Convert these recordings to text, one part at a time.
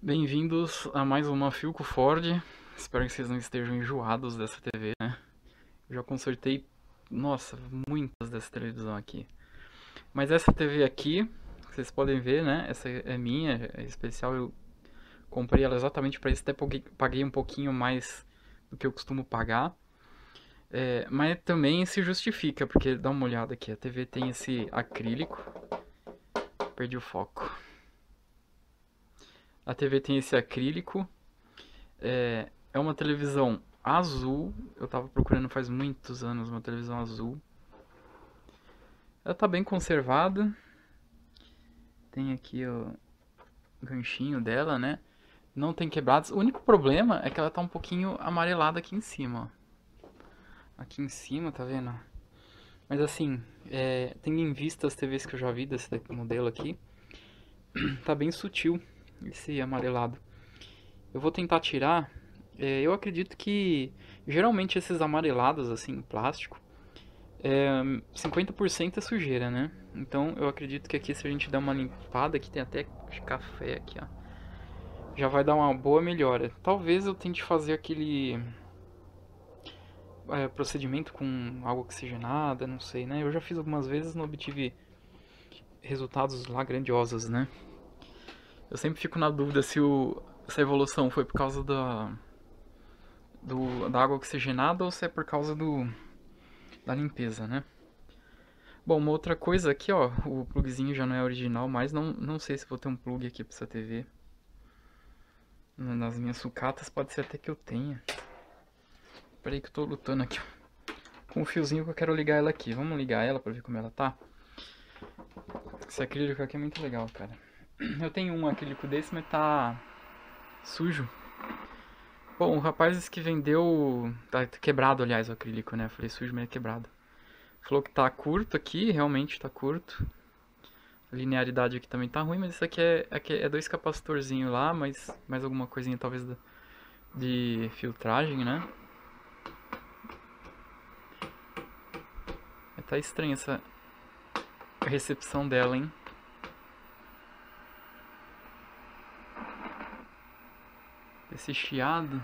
Bem-vindos a mais uma Filco Ford. Espero que vocês não estejam enjoados dessa TV, né? Eu já consertei, nossa, muitas dessa televisão aqui. Mas essa TV aqui, vocês podem ver, né? Essa é minha, é especial. Eu comprei ela exatamente para isso, até paguei um pouquinho mais do que eu costumo pagar. É, mas também se justifica, porque dá uma olhada aqui, a TV tem esse acrílico. Perdi o foco. A TV tem esse acrílico. É, é uma televisão azul. Eu tava procurando faz muitos anos uma televisão azul. Ela tá bem conservada. Tem aqui o ganchinho dela, né? Não tem quebrados. O único problema é que ela tá um pouquinho amarelada aqui em cima. Aqui em cima, tá vendo? Mas assim, é, tendo em vista as TVs que eu já vi desse modelo aqui, tá bem sutil esse amarelado. Eu vou tentar tirar. É, eu acredito que geralmente esses amarelados assim em plástico, é, 50% é sujeira, né? Então eu acredito que aqui se a gente der uma limpada, aqui tem até café aqui, ó. Já vai dar uma boa melhora. Talvez eu tente fazer aquele é, procedimento com água oxigenada, não sei, né? Eu já fiz algumas vezes, não obtive resultados lá grandiosos, né? Eu sempre fico na dúvida se o, essa evolução foi por causa da, do, da água oxigenada ou se é por causa do, da limpeza, né? Bom, uma outra coisa aqui, ó, o plugzinho já não é original, mas não, não sei se vou ter um plug aqui pra essa TV. Nas minhas sucatas pode ser até que eu tenha. Peraí que eu tô lutando aqui. Com o fiozinho que eu quero ligar ela aqui. Vamos ligar ela pra ver como ela tá. Esse acrílico aqui é muito legal, cara. Eu tenho um acrílico desse, mas tá sujo. Bom, o rapaz que vendeu. Tá quebrado, aliás, o acrílico, né? Eu falei sujo, mas é quebrado. Falou que tá curto aqui, realmente tá curto. A linearidade aqui também tá ruim, mas isso aqui é, aqui é dois capacitorzinhos lá, mas mais alguma coisinha talvez de filtragem, né? Tá estranha essa recepção dela, hein? Esse chiado.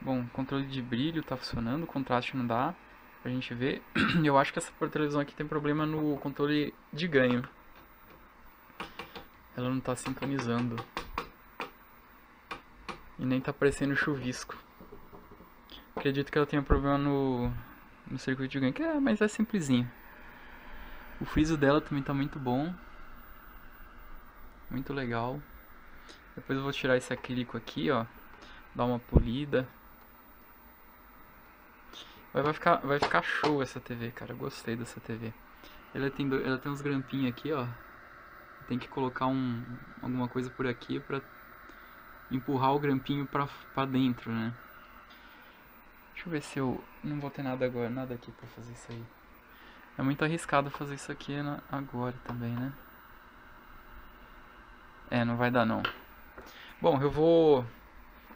Bom, controle de brilho tá funcionando, contraste não dá pra gente ver. Eu acho que essa televisão aqui tem problema no controle de ganho. Ela não tá sincronizando. E nem tá aparecendo chuvisco. Acredito que ela tenha problema no, no circuito de ganho, que é, mas é simplesinho. O friso dela também tá muito bom. Muito legal. Depois eu vou tirar esse acrílico aqui, ó. Dar uma polida. Vai ficar, vai ficar show essa TV, cara. Gostei dessa TV. Ela tem, ela tem uns grampinhos aqui, ó. Tem que colocar um, alguma coisa por aqui pra empurrar o grampinho pra, pra dentro, né? Deixa eu ver se eu... Não vou ter nada agora, nada aqui pra fazer isso aí. É muito arriscado fazer isso aqui agora também, né? É, não vai dar não. Bom, eu vou...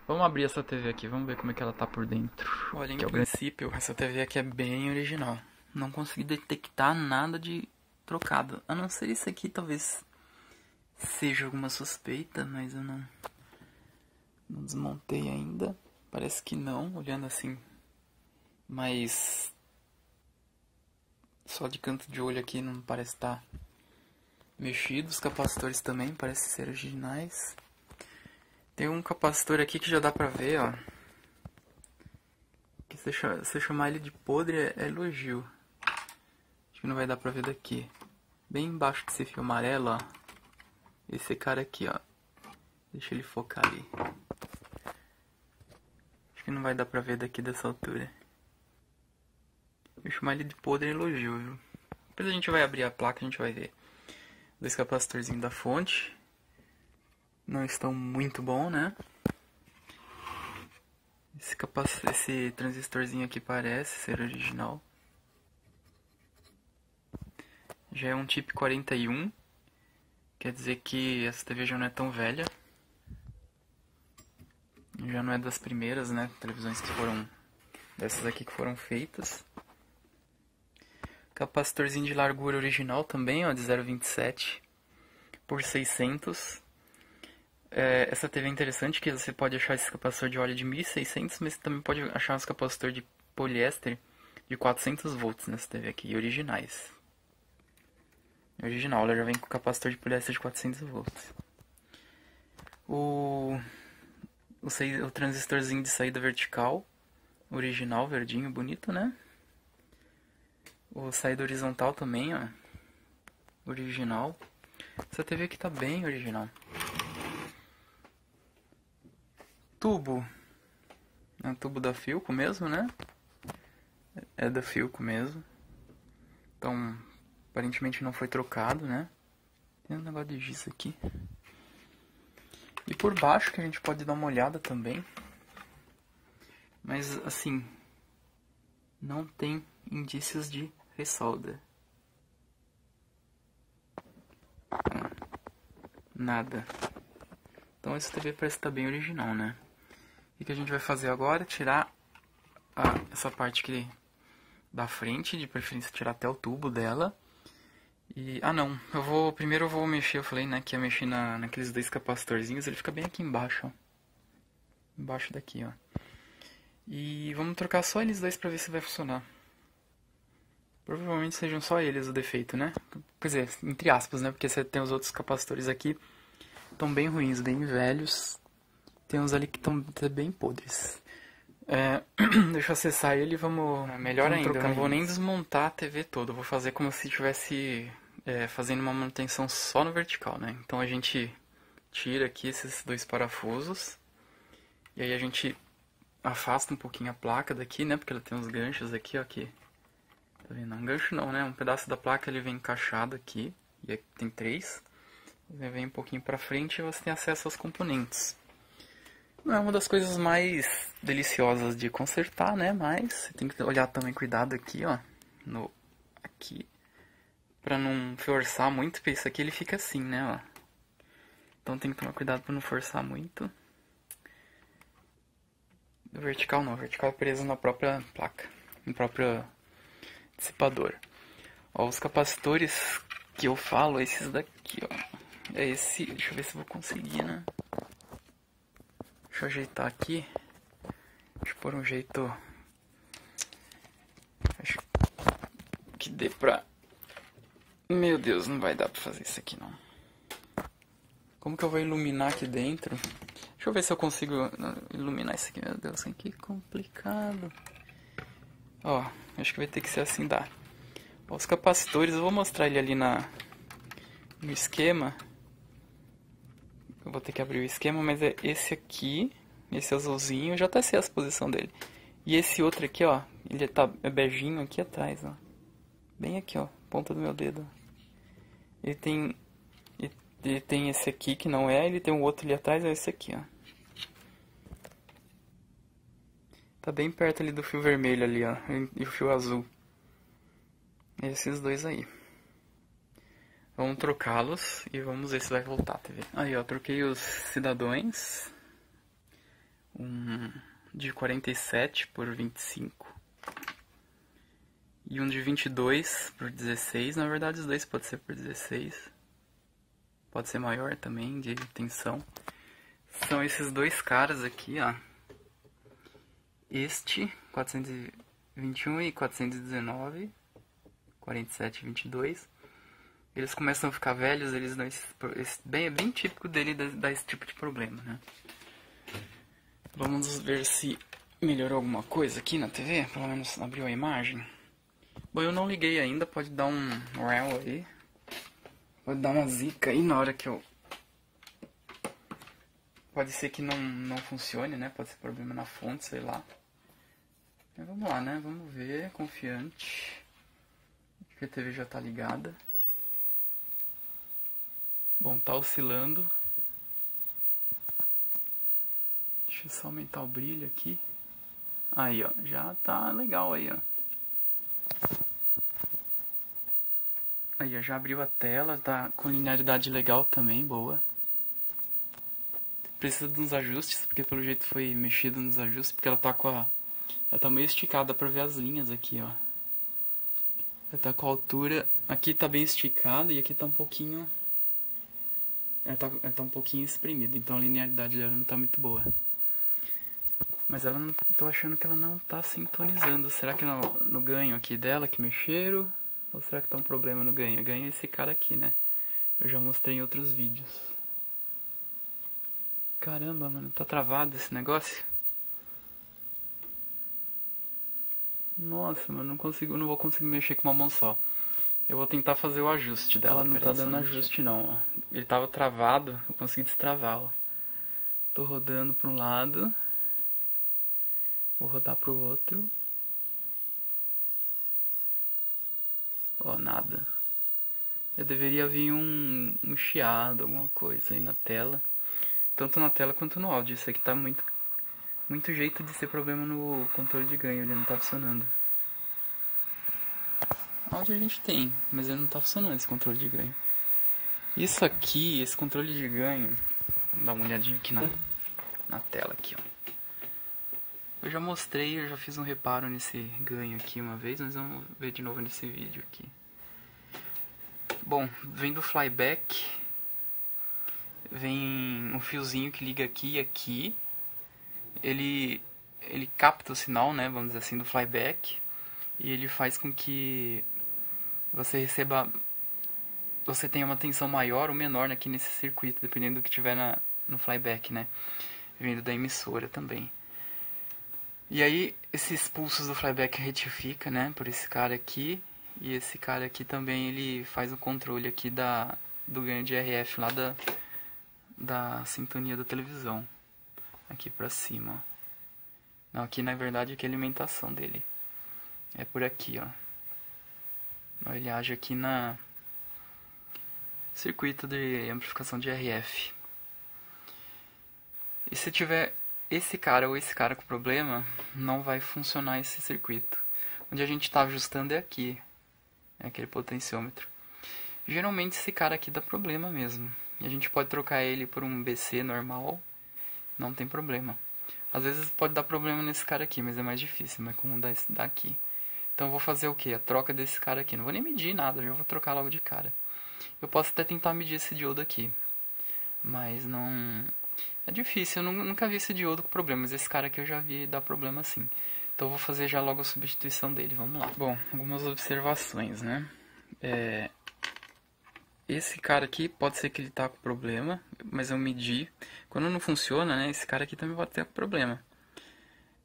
Vamos abrir essa TV aqui, vamos ver como é que ela tá por dentro. Olha, em que princípio, é essa TV aqui é bem original. Não consegui detectar nada de trocado. A não ser isso aqui, talvez seja alguma suspeita, mas eu não, não desmontei ainda. Parece que não, olhando assim. Mas só de canto de olho aqui não parece estar tá mexido. Os capacitores também parecem ser originais. Tem um capacitor aqui que já dá pra ver, ó. Que se, se chamar ele de podre é, é elogio. Acho que não vai dar pra ver daqui. Bem embaixo desse fio amarelo, ó. Esse cara aqui, ó. Deixa ele focar ali. Acho que não vai dar pra ver daqui dessa altura. Vou chamar ele de podre elogio, viu? Depois a gente vai abrir a placa e a gente vai ver. Dois capacitorzinhos da fonte. Não estão muito bom, né? Esse, capac... Esse transistorzinho aqui parece ser original. Já é um tipo 41. Quer dizer que essa TV já não é tão velha. Já não é das primeiras, né? Televisões que foram. Dessas aqui que foram feitas. Capacitorzinho de largura original também, ó, de 0,27 por 600. É, essa TV é interessante que você pode achar esse capacitor de óleo de 1600, mas você também pode achar os capacitor de poliéster de 400 volts nessa TV aqui, originais. Original, ela já vem com capacitor de poliéster de 400 volts. O, o, o transistorzinho de saída vertical, original, verdinho, bonito, né? O saída horizontal também, ó. Original. Essa TV aqui tá bem original. Tubo. É um tubo da Filco mesmo, né? É da Filco mesmo. Então, aparentemente não foi trocado, né? Tem um negócio de giz aqui. E por baixo que a gente pode dar uma olhada também. Mas assim, não tem indícios de ressolda. Nada. Então esse TV parece estar tá bem original, né? E o que a gente vai fazer agora é tirar a, essa parte aqui da frente, de preferência tirar até o tubo dela. E, ah não, eu vou, primeiro eu vou mexer, eu falei, né, que ia mexer na, naqueles dois capacitorzinhos, ele fica bem aqui embaixo, ó. Embaixo daqui, ó. E vamos trocar só eles dois pra ver se vai funcionar. Provavelmente sejam só eles o defeito, né? Quer dizer, entre aspas, né? Porque você tem os outros capacitores aqui, estão bem ruins, bem velhos. Tem uns ali que estão bem podres. É, deixa eu acessar ele e vamos. É melhor vamos ainda, eu não vou nem desmontar a TV toda, vou fazer como se estivesse é, fazendo uma manutenção só no vertical, né? Então a gente tira aqui esses dois parafusos e aí a gente afasta um pouquinho a placa daqui, né? Porque ela tem uns ganchos aqui, ó, aqui Tá vendo? Um gancho não, né? Um pedaço da placa ele vem encaixado aqui. E aqui tem três. Ele vem um pouquinho pra frente e você tem acesso aos componentes. Não é uma das coisas mais deliciosas de consertar, né? Mas você tem que olhar também cuidado aqui, ó. No, aqui. Pra não forçar muito, porque isso aqui ele fica assim, né? Ó. Então tem que tomar cuidado pra não forçar muito. Vertical não, vertical é preso na própria placa. Na própria dissipador. Ó, os capacitores que eu falo, esses daqui, ó. É esse, deixa eu ver se eu vou conseguir, né? Deixa eu ajeitar aqui. Deixa eu pôr um jeito. Acho que dê pra. Meu Deus, não vai dar pra fazer isso aqui não. Como que eu vou iluminar aqui dentro? Deixa eu ver se eu consigo iluminar isso aqui. Meu Deus, que complicado. Ó, acho que vai ter que ser assim, dá. Ó, os capacitores, eu vou mostrar ele ali na no esquema. Eu vou ter que abrir o esquema, mas é esse aqui, esse azulzinho, já até sei a posição dele. E esse outro aqui, ó, ele tá é beijinho aqui atrás, ó. Bem aqui, ó, ponta do meu dedo. Ele tem ele tem esse aqui que não é, ele tem um outro ali atrás, é esse aqui, ó. Tá bem perto ali do fio vermelho ali, ó. E o fio azul. Esses dois aí. Vamos trocá-los e vamos ver se vai voltar a TV. Aí, ó, troquei os cidadãos. Um de 47 por 25. E um de 22 por 16. Na verdade, os dois pode ser por 16. Pode ser maior também, de tensão. São esses dois caras aqui, ó este 421 e 419, 47 e 22, eles começam a ficar velhos, eles dão esse, esse bem, é bem típico dele dar esse tipo de problema, né? Vamos ver se melhorou alguma coisa aqui na TV, pelo menos abriu a imagem. Bom, eu não liguei ainda, pode dar um rel aí. Pode dar uma zica aí na hora que eu... Pode ser que não, não funcione, né? Pode ser problema na fonte, sei lá. Mas vamos lá, né? Vamos ver, confiante. Que a TV já tá ligada. Bom, tá oscilando. Deixa eu só aumentar o brilho aqui. Aí, ó, já tá legal aí, ó. Aí, ó, já abriu a tela, tá com linearidade legal também, boa. Precisa de uns ajustes, porque pelo jeito foi mexido nos ajustes, porque ela tá com a ela tá meio esticada pra ver as linhas aqui, ó. Tá com a altura. Aqui tá bem esticado e aqui tá um pouquinho. Ela tá, ela tá um pouquinho espremido, então a linearidade dela não tá muito boa. Mas ela não. tô achando que ela não tá sintonizando. Será que no, no ganho aqui dela que mexeram? Ou será que tá um problema no ganho? Ganho é esse cara aqui, né? Eu já mostrei em outros vídeos. Caramba, mano, tá travado esse negócio? Nossa, mano, não consigo, não vou conseguir mexer com uma mão só. Eu vou tentar fazer o ajuste dela. Ela não tá dando ajuste não, ó. Ele tava travado, eu consegui destravá-lo. Tô rodando para um lado. Vou rodar pro outro. Ó, nada. Eu deveria vir um, um chiado, alguma coisa aí na tela. Tanto na tela quanto no áudio. Isso aqui tá muito muito jeito de ser problema no controle de ganho, ele não tá funcionando. Áudio a gente tem, mas ele não tá funcionando esse controle de ganho. Isso aqui, esse controle de ganho, vou dar uma olhadinha aqui na, na tela aqui, ó. Eu já mostrei, eu já fiz um reparo nesse ganho aqui uma vez, mas vamos ver de novo nesse vídeo aqui. Bom, vem do flyback, vem um fiozinho que liga aqui e aqui, ele, ele capta o sinal, né, vamos dizer assim, do flyback e ele faz com que você receba você tenha uma tensão maior ou menor aqui nesse circuito, dependendo do que tiver na, no flyback, né, vindo da emissora também. E aí esses pulsos do flyback retifica, né, por esse cara aqui e esse cara aqui também ele faz o controle aqui da do ganho de RF lá da da sintonia da televisão aqui pra cima. Não, aqui na verdade aqui é a alimentação dele. É por aqui, ó. Ele age aqui na circuito de amplificação de RF. E se tiver esse cara ou esse cara com problema, não vai funcionar esse circuito. Onde a gente está ajustando é aqui. É aquele potenciômetro. Geralmente esse cara aqui dá problema mesmo. E a gente pode trocar ele por um BC normal não tem problema. Às vezes pode dar problema nesse cara aqui, mas é mais difícil, mas como dar esse daqui. Então eu vou fazer o que? A troca desse cara aqui. Não vou nem medir nada, já vou trocar logo de cara. Eu posso até tentar medir esse diodo aqui. Mas não... É difícil, eu nunca vi esse diodo com problema, mas esse cara aqui eu já vi dar problema sim. Então eu vou fazer já logo a substituição dele, vamos lá. Bom, algumas observações, né? É, esse cara aqui pode ser que ele tá com problema, mas eu medi. Quando não funciona, né, esse cara aqui também pode ter problema.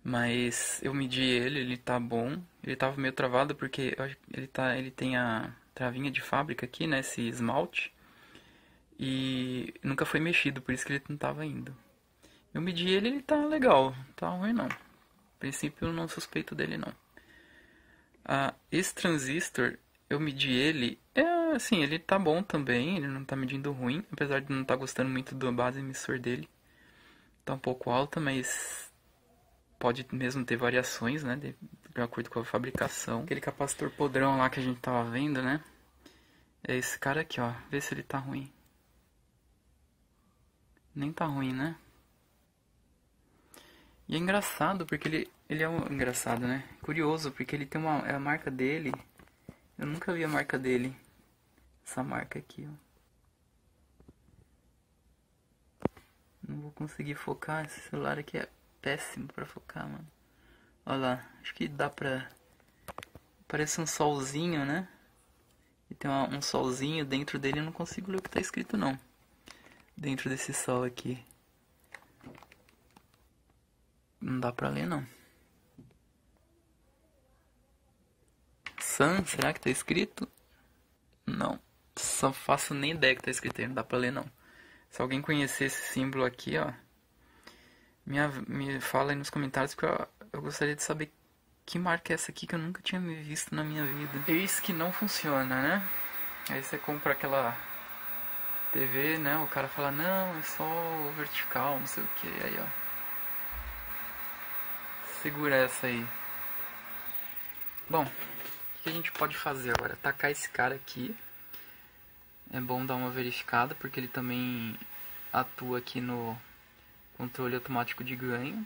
Mas eu medi ele, ele tá bom. Ele tava meio travado porque ele tá, ele tem a travinha de fábrica aqui, né, esse esmalte. E nunca foi mexido, por isso que ele não tava indo. Eu medi ele, ele tá legal, tá ruim não. A princípio eu não suspeito dele não. Ah, esse transistor, eu medi ele, é assim, ele tá bom também, ele não tá medindo ruim, apesar de não estar tá gostando muito do base emissor dele. Tá um pouco alta, mas pode mesmo ter variações, né, de, de acordo com a fabricação. Aquele capacitor podrão lá que a gente tava vendo, né, é esse cara aqui, ó, vê se ele tá ruim. Nem tá ruim, né? E é engraçado porque ele, ele é um, engraçado, né? Curioso porque ele tem uma é a marca dele. Eu nunca vi a marca dele. Essa marca aqui, ó. Não vou conseguir focar. Esse celular aqui é péssimo pra focar, mano. Olha lá. Acho que dá pra... Parece um solzinho, né? E tem uma, um solzinho dentro dele. Eu não consigo ler o que tá escrito, não. Dentro desse sol aqui. Não dá pra ler, não. Sun, será que tá escrito? Não só faço nem ideia que tá escrito aí, não dá pra ler não. Se alguém conhecer esse símbolo aqui, ó, me, me fala aí nos comentários que eu, eu gostaria de saber que marca é essa aqui que eu nunca tinha visto na minha vida. Eis que não funciona, né? Aí você compra aquela TV, né? O cara fala, não, é só vertical, não sei o que. Aí, ó. Segura essa aí. Bom, o que a gente pode fazer agora? Tacar esse cara aqui é bom dar uma verificada porque ele também atua aqui no controle automático de ganho.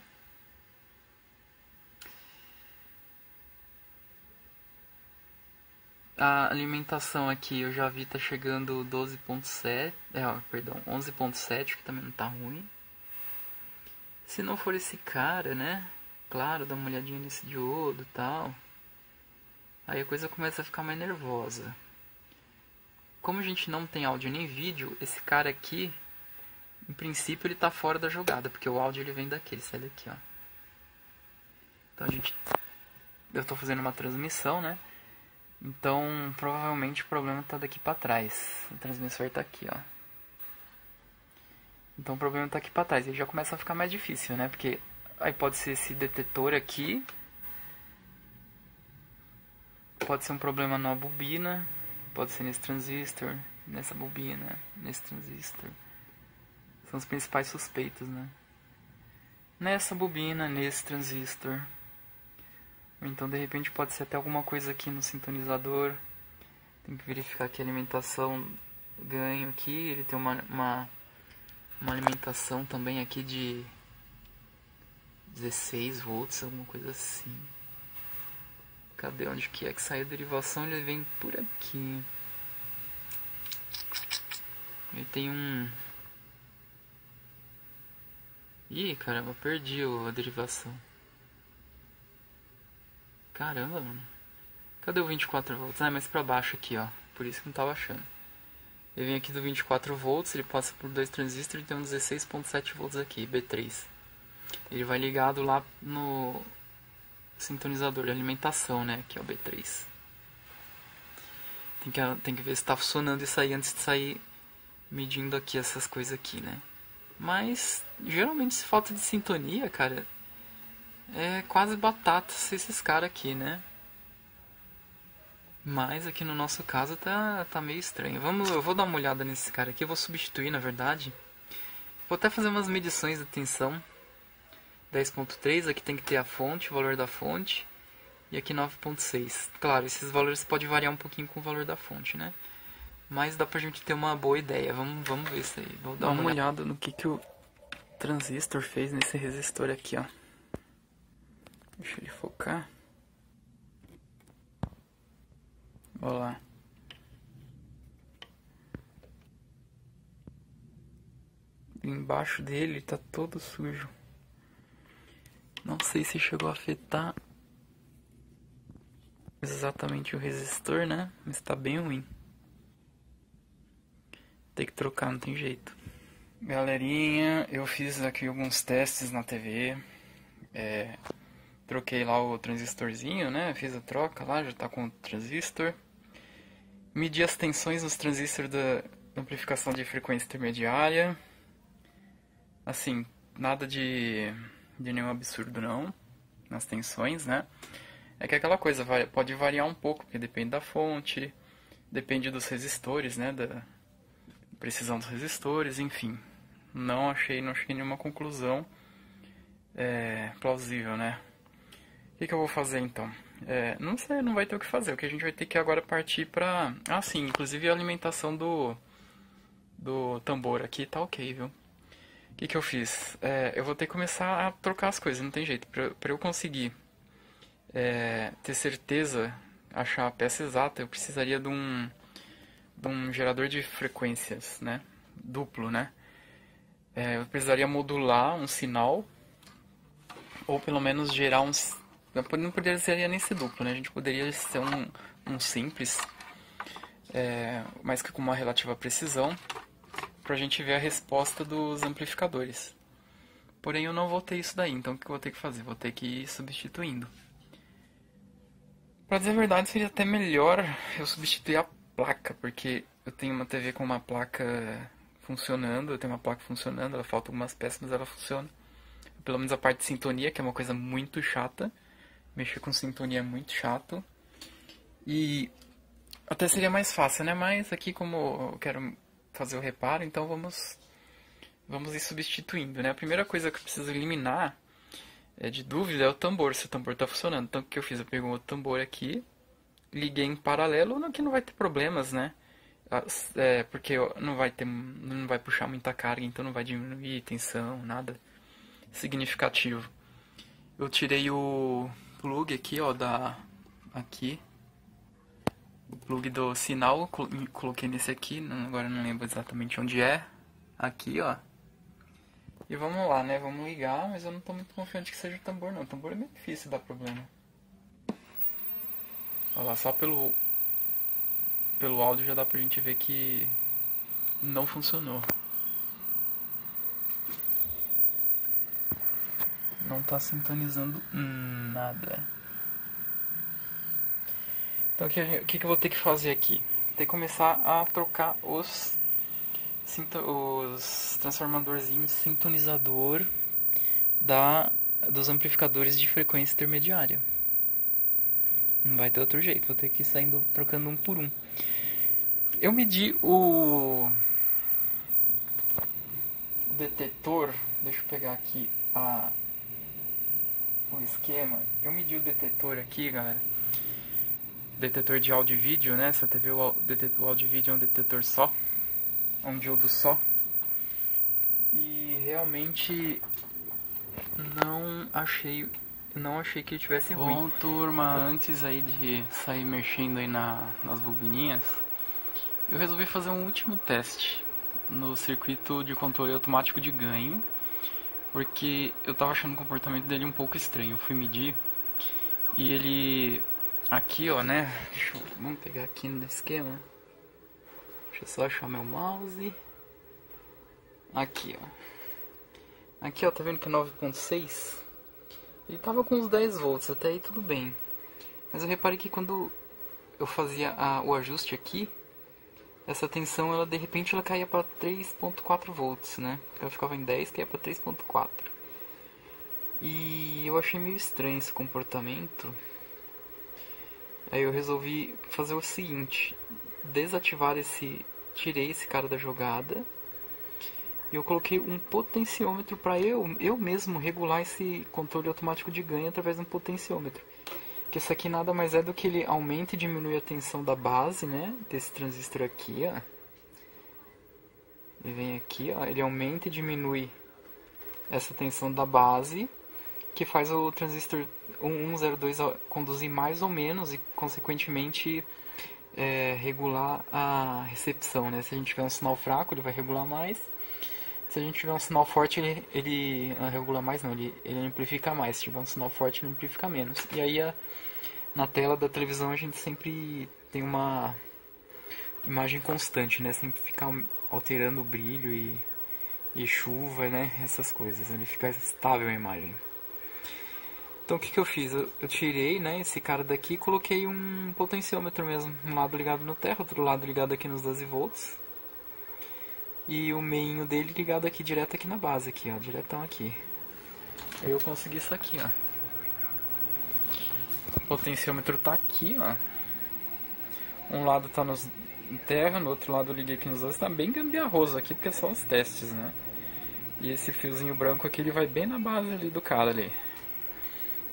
a alimentação aqui eu já vi tá chegando 12.7, é, perdão, 11.7, que também não tá ruim. Se não for esse cara, né? Claro, dá uma olhadinha nesse diodo e tal. Aí a coisa começa a ficar mais nervosa. Como a gente não tem áudio nem vídeo, esse cara aqui, em princípio ele tá fora da jogada, porque o áudio ele vem daqui, ele sai daqui, ó. Então a gente eu tô fazendo uma transmissão, né? Então, provavelmente o problema tá daqui para trás. O transmissor tá aqui, ó. Então o problema tá aqui para trás. E já começa a ficar mais difícil, né? Porque aí pode ser esse detetor aqui. Pode ser um problema na bobina. Pode ser nesse transistor, nessa bobina, nesse transistor. São os principais suspeitos, né? Nessa bobina, nesse transistor. Então de repente pode ser até alguma coisa aqui no sintonizador. Tem que verificar que a alimentação ganho aqui. Ele tem uma, uma, uma alimentação também aqui de 16 volts, alguma coisa assim. Cadê onde que é que sai a derivação? Ele vem por aqui. Ele tem um. Ih, caramba, perdi a derivação. Caramba, mano. Cadê o 24 volts? Ah, é mais pra baixo aqui, ó. Por isso que não tava achando. Ele vem aqui do 24 volts, ele passa por dois transistores e tem um 16.7 volts aqui, B3. Ele vai ligado lá no sintonizador de alimentação, né? Que é o B3. Tem que, tem que ver se está funcionando isso aí antes de sair medindo aqui essas coisas aqui, né? Mas geralmente se falta de sintonia, cara, é quase batata esses caras aqui, né? Mas aqui no nosso caso tá, tá meio estranho. Vamos, eu vou dar uma olhada nesse cara aqui, vou substituir na verdade. Vou até fazer umas medições de tensão. 10.3, aqui tem que ter a fonte, o valor da fonte. E aqui 9.6. Claro, esses valores podem variar um pouquinho com o valor da fonte, né? Mas dá pra gente ter uma boa ideia. Vamos, vamos ver isso aí. Vou dar uma, uma olhada no que, que o transistor fez nesse resistor aqui, ó. Deixa ele focar. Olha lá. Embaixo dele tá todo sujo. Não sei se chegou a afetar exatamente o resistor, né? Mas tá bem ruim. Tem que trocar, não tem jeito. Galerinha, eu fiz aqui alguns testes na TV. É, Troquei lá o transistorzinho, né? Fiz a troca lá, já tá com o transistor. Medi as tensões dos transistores da amplificação de frequência intermediária. Assim, nada de, de nenhum absurdo não, nas tensões, né? É que aquela coisa pode variar um pouco, porque depende da fonte, depende dos resistores, né? Da precisão dos resistores, enfim. Não achei, não achei nenhuma conclusão é, plausível, né? que, que eu vou fazer então? É, não sei, não vai ter o que fazer. O que a gente vai ter que agora partir pra. Ah, sim, inclusive a alimentação do, do tambor aqui tá ok, viu? O que, que eu fiz? É, eu vou ter que começar a trocar as coisas, não tem jeito. Pra eu conseguir é, ter certeza, achar a peça exata, eu precisaria de um, de um gerador de frequências, né? Duplo, né? É, eu precisaria modular um sinal ou pelo menos gerar uns não poderia nem ser duplo, né? A gente poderia ser um, um simples, é, mas que com uma relativa precisão, para a gente ver a resposta dos amplificadores. Porém, eu não vou ter isso daí, então o que eu vou ter que fazer? Vou ter que ir substituindo. Para dizer a verdade, seria até melhor eu substituir a placa, porque eu tenho uma TV com uma placa funcionando, eu tenho uma placa funcionando, ela falta algumas peças, mas ela funciona. Pelo menos a parte de sintonia, que é uma coisa muito chata. Mexer com sintonia é muito chato. E até seria mais fácil, né? Mas aqui como eu quero fazer o reparo, então vamos vamos ir substituindo, né? A primeira coisa que eu preciso eliminar é de dúvida é o tambor, se o tambor está funcionando. Então o que eu fiz? Eu peguei um outro tambor aqui, liguei em paralelo, que não vai ter problemas, né? É, porque não vai ter não vai puxar muita carga, então não vai diminuir tensão, nada significativo. Eu tirei o plug aqui, ó, da aqui plug do sinal, coloquei nesse aqui, agora não lembro exatamente onde é. Aqui, ó. E vamos lá, né? Vamos ligar, mas eu não tô muito confiante que seja o tambor, não. O tambor é meio difícil dar problema. Olha lá, só pelo, pelo áudio já dá pra gente ver que não funcionou. Não tá sintonizando nada. Então o que, que, eu vou ter que fazer aqui? Ter que começar a trocar os, os transformadorzinhos sintonizador da, dos amplificadores de frequência intermediária. Não vai ter outro jeito, vou ter que ir saindo trocando um por um. Eu medi o, o detetor, deixa eu pegar aqui a o esquema. Eu medi o detetor aqui, galera. Detetor de áudio e vídeo, né? Essa TV, o, áudio e vídeo é um detetor só. É um diodo só. E realmente não achei não achei que ele tivesse ruim. Bom, turma, antes aí de sair mexendo aí na, nas bobininhas, eu resolvi fazer um último teste no circuito de controle automático de ganho porque eu tava achando o comportamento dele um pouco estranho. Eu fui medir e ele aqui, ó, né? Eu, vamos pegar aqui no esquema. Deixa eu só achar meu mouse. Aqui, ó. Aqui, ó, tá vendo que é 9.6? Ele tava com uns 10 volts, até aí tudo bem. Mas eu reparei que quando eu fazia a, o ajuste aqui, essa tensão ela de repente ela caía para 3.4 volts, né? Ela ficava em 10, caía para 3.4. E eu achei meio estranho esse comportamento. Aí eu resolvi fazer o seguinte, desativar esse, tirei esse cara da jogada e eu coloquei um potenciômetro para eu eu mesmo regular esse controle automático de ganho através de um potenciômetro que isso aqui nada mais é do que ele aumenta e diminui a tensão da base, né? Desse transistor aqui, ó. Ele vem aqui, ó. Ele aumenta e diminui essa tensão da base, que faz o transistor 102 conduzir mais ou menos e, consequentemente, é, regular a recepção, né? Se a gente tiver um sinal fraco, ele vai regular mais. Se a gente tiver um sinal forte, ele, ele não regula mais, não. Ele, ele amplifica mais. Se tiver um sinal forte, ele amplifica menos. E aí a na tela da televisão a gente sempre tem uma imagem constante, né? Sempre fica alterando o brilho e, e chuva, né? Essas coisas. Ele fica estável a imagem. Então o que, que eu fiz? Eu, tirei né, esse cara daqui e coloquei um potenciômetro mesmo. Um lado ligado no terra, outro lado ligado aqui nos 12 volts. E o meinho dele ligado aqui direto aqui na base, aqui, ó, diretão aqui. Eu consegui isso aqui, ó. O potenciômetro tá aqui, ó. Um lado tá nos terra, no outro lado eu liguei aqui nos dois. Tá bem gambiarroso aqui, porque são os testes, né? E esse fiozinho branco aqui, ele vai bem na base ali do cara ali.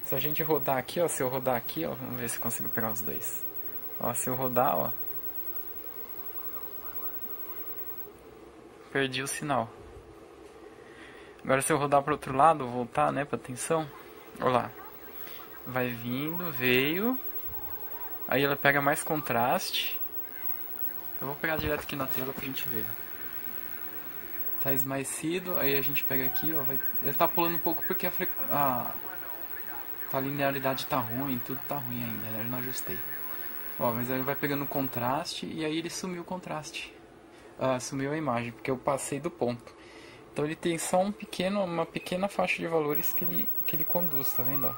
Se a gente rodar aqui, ó, se eu rodar aqui, ó, vamos ver se consigo pegar os dois. Ó, se eu rodar, ó. Perdi o sinal. Agora se eu rodar para outro lado, voltar, né, para tensão. Olha lá vai vindo, veio. Aí ela pega mais contraste. Eu vou pegar direto aqui na tela pra gente ver. Tá esmaecido, aí a gente pega aqui, ó, vai... ele tá pulando um pouco porque a, fre... a... a linearidade tá ruim, tudo tá ruim ainda, né? eu não ajustei. Ó, mas aí vai pegando contraste e aí ele sumiu o contraste. Ah, sumiu a imagem, porque eu passei do ponto. Então ele tem só um pequeno, uma pequena faixa de valores que ele, que ele conduz, tá vendo?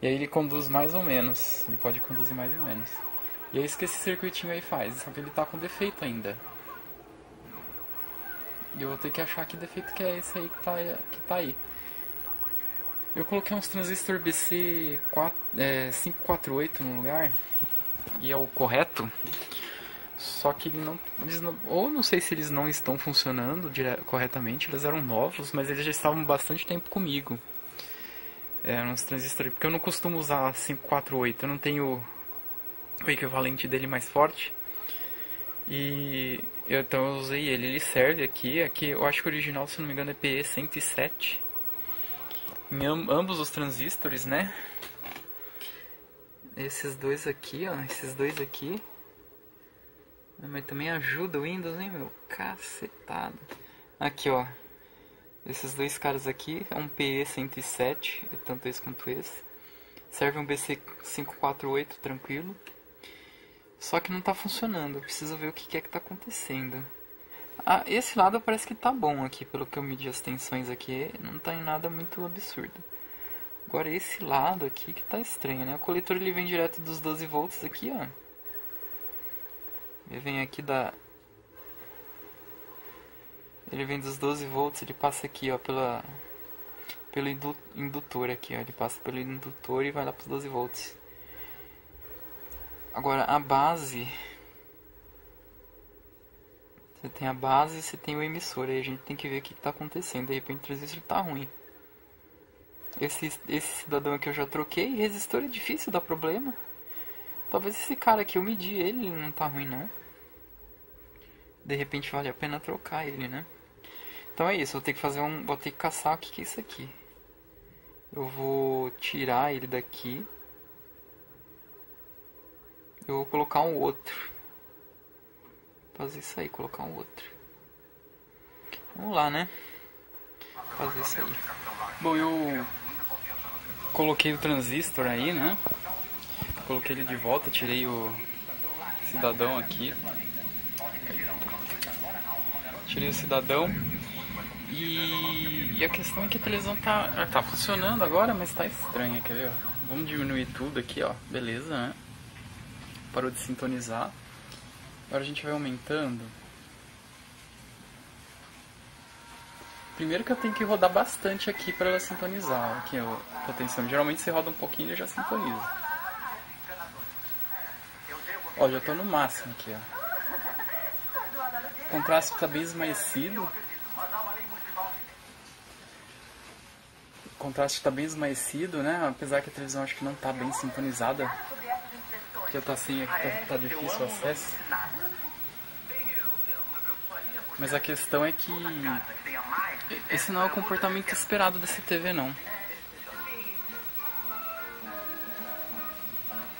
E aí ele conduz mais ou menos. Ele pode conduzir mais ou menos. E é isso que esse circuitinho aí faz. Só que ele tá com defeito ainda. E eu vou ter que achar que defeito que é esse aí que tá, que tá aí. Eu coloquei uns transistor BC 4, é, 548 no lugar. E é o correto. Só que ele não, eles não. Ou não sei se eles não estão funcionando dire, corretamente. Eles eram novos, mas eles já estavam bastante tempo comigo. É, uns transistores, porque eu não costumo usar 548, eu não tenho o equivalente dele mais forte. E eu, então eu usei ele, ele serve aqui, aqui eu acho que o original, se não me engano, é PE107. Em ambos os transistores, né? esses dois aqui, ó. Esses dois aqui. Mas também ajuda o Windows, hein, meu? Cacetado. Aqui, ó. Esses dois caras aqui é um PE107, tanto esse quanto esse. Serve um BC548 tranquilo. Só que não tá funcionando. Eu preciso ver o que é que tá acontecendo. Ah, esse lado parece que tá bom aqui, pelo que eu medi as tensões aqui. Não tá em nada muito absurdo. Agora esse lado aqui que tá estranho, né? O coletor ele vem direto dos 12 volts aqui, ó. Ele vem aqui da... Ele vem dos 12 volts, ele passa aqui, ó, pela... Pelo indutor aqui, ó. Ele passa pelo indutor e vai lá pros 12 volts. Agora, a base... Você tem a base e você tem o emissor. Aí a gente tem que ver o que está acontecendo. De repente o transistor está ruim. Esse, esse cidadão aqui eu já troquei. Resistor é difícil, dá problema. Talvez esse cara aqui eu medi ele, ele não tá ruim não. De repente vale a pena trocar ele, né? Então é isso, vou ter que fazer um. Vou ter que caçar o que, que é isso aqui. Eu vou tirar ele daqui. Eu vou colocar um outro. Fazer isso aí, colocar um outro. Vamos lá, né? Fazer isso aí. Bom, eu coloquei o transistor aí, né? Coloquei ele de volta, tirei o cidadão aqui. Tirei o cidadão. E, e a questão é que a televisão tá, tá funcionando agora, mas tá estranha, quer ver? Vamos diminuir tudo aqui, ó. Beleza, né? Parou de sintonizar. Agora a gente vai aumentando. Primeiro que eu tenho que rodar bastante aqui para ela sintonizar. Aqui a potencial. Geralmente você roda um pouquinho e já sintoniza. Ó, já estou no máximo aqui, ó. O contraste está bem esmaecido. O contraste está bem esmaecido, né? Apesar que a televisão acho que não está bem sintonizada. Já está assim, tá, tá difícil o acesso. Mas a questão é que esse não é o comportamento esperado dessa TV não.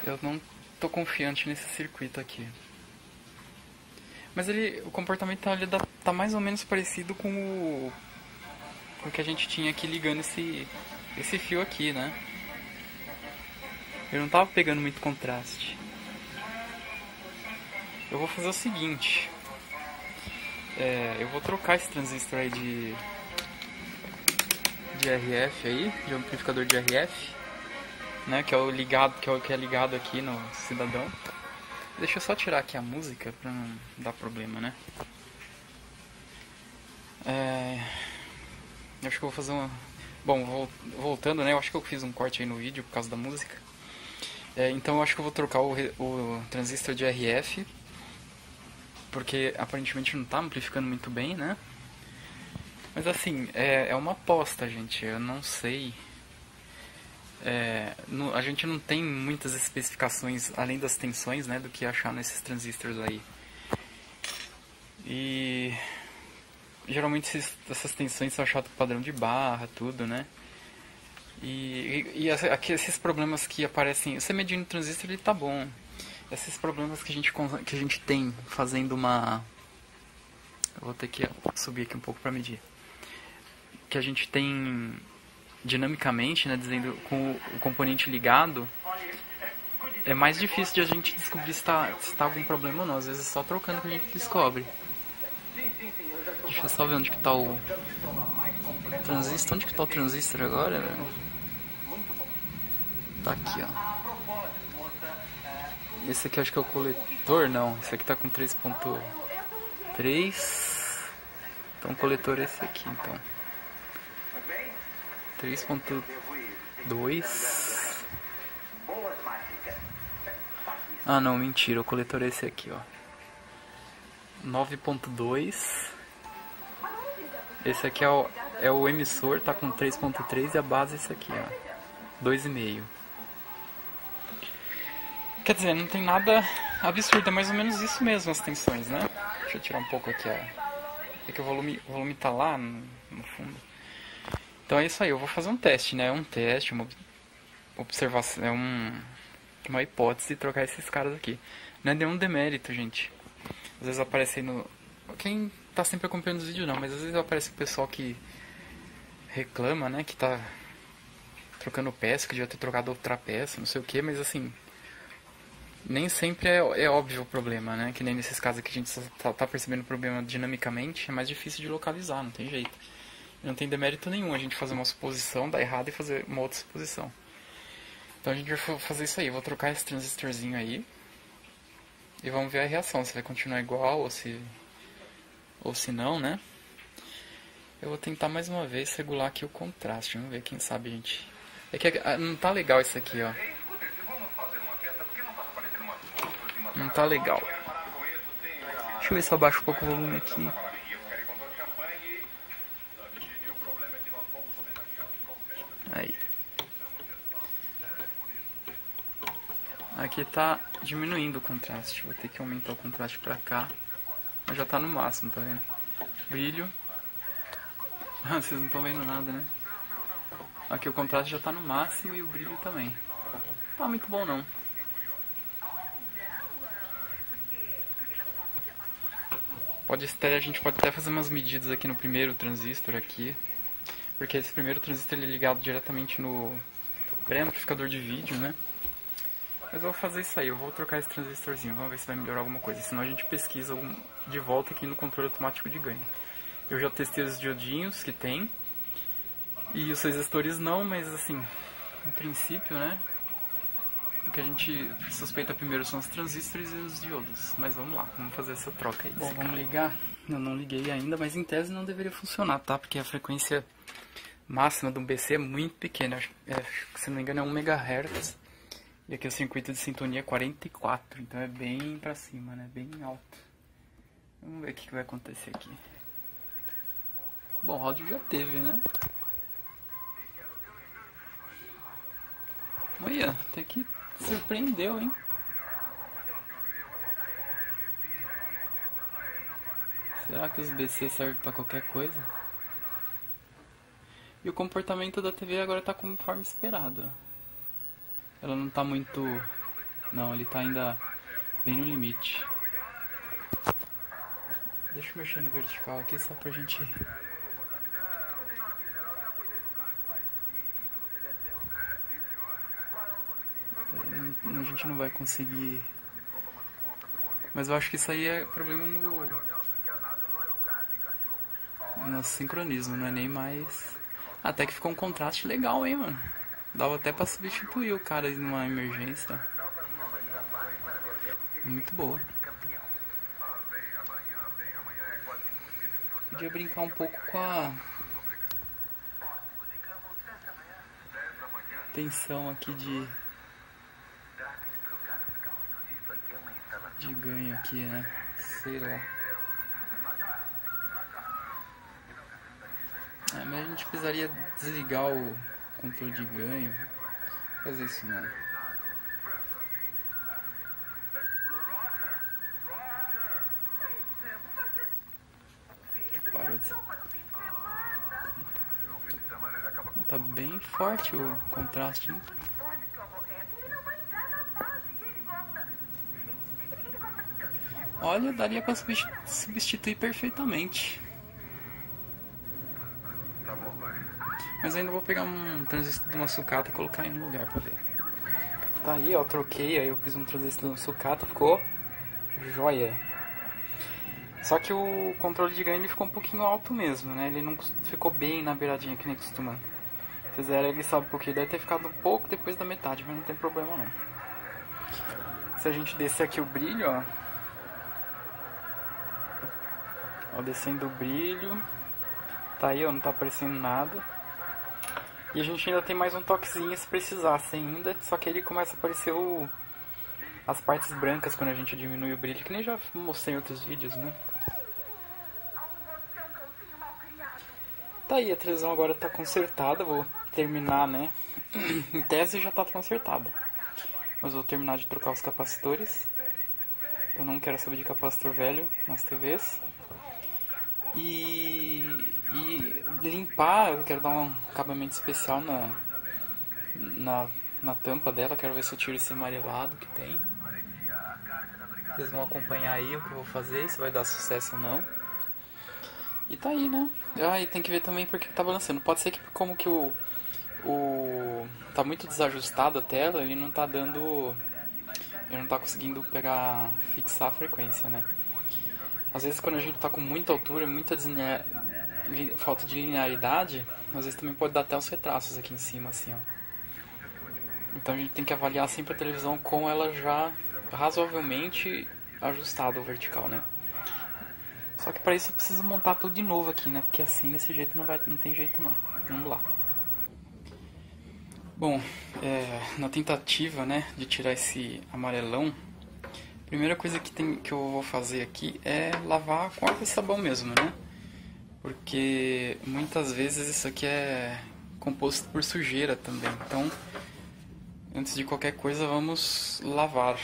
Eu não tô confiante nesse circuito aqui. Mas ele, o comportamento ali tá, tá mais ou menos parecido com o, com o que a gente tinha aqui ligando esse, esse fio aqui, né? Eu não tava pegando muito contraste. Eu vou fazer o seguinte. É, eu vou trocar esse transistor aí de, de RF aí, de amplificador de RF, né, que é o ligado, que é o que é ligado aqui no cidadão. Deixa eu só tirar aqui a música pra não dar problema, né? É, eu acho que eu vou fazer uma. Bom, voltando, né? Eu acho que eu fiz um corte aí no vídeo por causa da música. É, então eu acho que eu vou trocar o, o transistor de RF porque aparentemente não tá amplificando muito bem, né? Mas assim, é, é uma aposta, gente. Eu não sei. É, no, a gente não tem muitas especificações além das tensões, né, do que achar nesses transistores aí. E geralmente esses, essas tensões são achadas padrão de barra, tudo, né? E, e, e aqui, esses problemas que aparecem, o transistor ele tá bom, esses problemas que a gente, que a gente tem fazendo uma. Eu vou ter que subir aqui um pouco para medir. Que a gente tem dinamicamente, né, dizendo com o componente ligado, é mais difícil de a gente descobrir se está tá algum problema ou não. Às vezes é só trocando que a gente descobre. Deixa eu só ver onde que tá o transistor. Onde que tá o transistor agora, velho? Tá aqui, ó. Esse aqui acho que é o coletor, não. Esse aqui tá com 3.3. Então o coletor é esse aqui, então. 3.2. Ah não, mentira, o coletor é esse aqui, ó. 9.2. Esse aqui é o, é o emissor, tá com 3.3 e a base é esse aqui, ó. 2,5. Quer dizer, não tem nada absurdo, é mais ou menos isso mesmo as tensões, né? Deixa eu tirar um pouco aqui, ó. É que o volume, o volume tá lá no, no fundo. Então é isso aí, eu vou fazer um teste, né? Um teste, uma observação, é um, uma hipótese de trocar esses caras aqui. Não é nenhum demérito, gente. Às vezes aparece aí no. Quem tá sempre acompanhando os vídeos não, mas às vezes aparece o pessoal que reclama, né? Que tá trocando peça, que devia ter trocado outra peça, não sei o que, mas assim. Nem sempre é, é óbvio o problema, né? Que nem nesses casos aqui a gente tá, tá percebendo o problema dinamicamente, é mais difícil de localizar, não tem jeito. Não tem demérito nenhum a gente fazer uma suposição, dar errado e fazer uma outra suposição. Então a gente vai fazer isso aí. Vou trocar esse transistorzinho aí. E vamos ver a reação, se vai continuar igual ou se ou se não, né? Eu vou tentar mais uma vez regular aqui o contraste. Vamos ver, quem sabe, gente. É que não tá legal isso aqui, ó. Não tá legal. Deixa eu ver se eu abaixo um pouco o volume aqui. Aí. Aqui tá diminuindo o contraste. Vou ter que aumentar o contraste pra cá. Mas já tá no máximo, tá vendo? Brilho. Vocês não estão vendo nada, né? Aqui o contraste já tá no máximo e o brilho também. Tá muito bom não. Pode até, a gente pode até fazer umas medidas aqui no primeiro transistor aqui. Porque esse primeiro transistor ele é ligado diretamente no pré-amplificador de vídeo, né? Mas eu vou fazer isso aí, eu vou trocar esse transistorzinho, vamos ver se vai melhorar alguma coisa. Senão a gente pesquisa de volta aqui no controle automático de ganho. Eu já testei os diodinhos que tem. E os resistores não, mas assim, em princípio, né? O que a gente suspeita primeiro são os transistores e os diodos. Mas vamos lá, vamos fazer essa troca aí. Bom, vamos ligar. Eu não liguei ainda, mas em tese não deveria funcionar, tá? Porque a frequência máxima de um BC é muito pequena. É, se não me engano é 1 MHz. E aqui o circuito de sintonia é 44, então é bem pra cima, né? Bem alto. Vamos ver o que vai acontecer aqui. Bom, o áudio já teve, né? Olha, até que surpreendeu, hein? Será que os BC servem pra qualquer coisa? E o comportamento da TV agora tá conforme esperado. Ela não tá muito... Não, ele tá ainda bem no limite. Deixa eu mexer no vertical aqui só pra gente... É, a gente não vai conseguir... Mas eu acho que isso aí é problema no... No sincronismo, não é nem mais... Até que ficou um contraste legal, hein, mano. Dava até pra substituir o cara numa emergência. Muito boa. Podia brincar um pouco com a tensão aqui de de ganho aqui, né? Sei lá. É, mas a gente precisaria desligar o controle de ganho. Fazer isso não. Parou de... Tá bem forte o contraste, hein? Olha, daria pra substituir perfeitamente. Mas ainda vou pegar um transistor de uma sucata e colocar aí no lugar pra ver. Tá aí, ó, troquei, aí eu fiz um transistor de uma sucata, ficou joia. Só que o controle de ganho ele ficou um pouquinho alto mesmo, né? Ele não ficou bem na beiradinha que nem costuma. Fizeram ele sabe porque deve ter ficado um pouco depois da metade, mas não tem problema não. Se a gente descer aqui o brilho, ó. Ó, descendo o brilho. Tá aí, ó, não tá aparecendo nada. E a gente ainda tem mais um toquezinho se precisasse ainda, só que ele começa a aparecer o... as partes brancas quando a gente diminui o brilho, que nem já mostrei em outros vídeos, né? Tá aí, a televisão agora tá consertada, vou terminar, né? em tese já tá consertada. Mas vou terminar de trocar os capacitores. Eu não quero saber de capacitor velho nas TVs. E, e limpar, eu quero dar um acabamento especial na, na na tampa dela, quero ver se eu tiro esse amarelado que tem. Vocês vão acompanhar aí o que eu vou fazer, se vai dar sucesso ou não. E tá aí, né? Ah, e tem que ver também porque tá balançando. Pode ser que como que o. O. Tá muito desajustado a tela, ele não tá dando. Ele não tá conseguindo pegar. fixar a frequência, né? Às vezes quando a gente tá com muita altura, muita falta de linearidade, às vezes também pode dar até os retraços aqui em cima, assim, ó. Então a gente tem que avaliar sempre a televisão com ela já razoavelmente ajustada ao vertical, né? Só que para isso eu preciso montar tudo de novo aqui, né? Porque assim, desse jeito não, vai, não tem jeito não. Vamos lá. Bom, é, na tentativa, né, de tirar esse amarelão, primeira coisa que, tem, que eu vou fazer aqui é lavar com água e sabão mesmo, né? Porque muitas vezes isso aqui é composto por sujeira também. Então, antes de qualquer coisa, vamos lavar.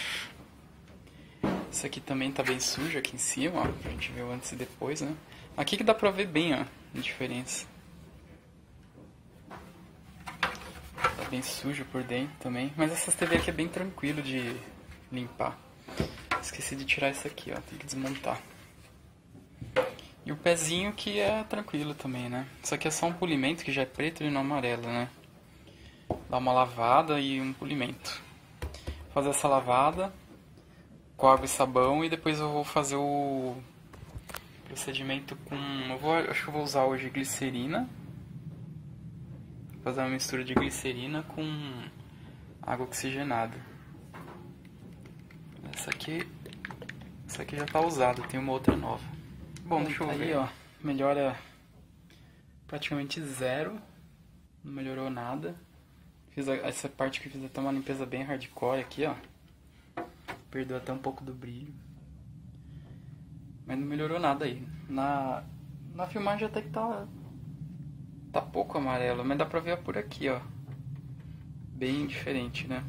Esse aqui também tá bem sujo aqui em cima, ó, pra gente ver o antes e depois, né? Aqui que dá pra ver bem, ó, a diferença. Tá bem sujo por dentro também, mas essa TV aqui é bem tranquilo de limpar. Esqueci de tirar isso aqui, ó, tem que desmontar. E o pezinho que é tranquilo também, né? Isso aqui é só um polimento que já é preto e não amarelo, né? Dá uma lavada e um polimento. Fazer essa lavada com água e sabão e depois eu vou fazer o procedimento com. Eu vou, acho que eu vou usar hoje glicerina. Fazer uma mistura de glicerina com água oxigenada. Essa aqui. Essa aqui já está usada, tem uma outra nova. Bom, deixa eu tá ver. Aí, ó, melhora praticamente zero. Não melhorou nada. Fiz a, essa parte que fiz até uma limpeza bem hardcore aqui, ó. Perdeu até um pouco do brilho. Mas não melhorou nada aí. Na, na filmagem até que tá. Tá pouco amarelo, mas dá pra ver por aqui, ó. Bem diferente, né?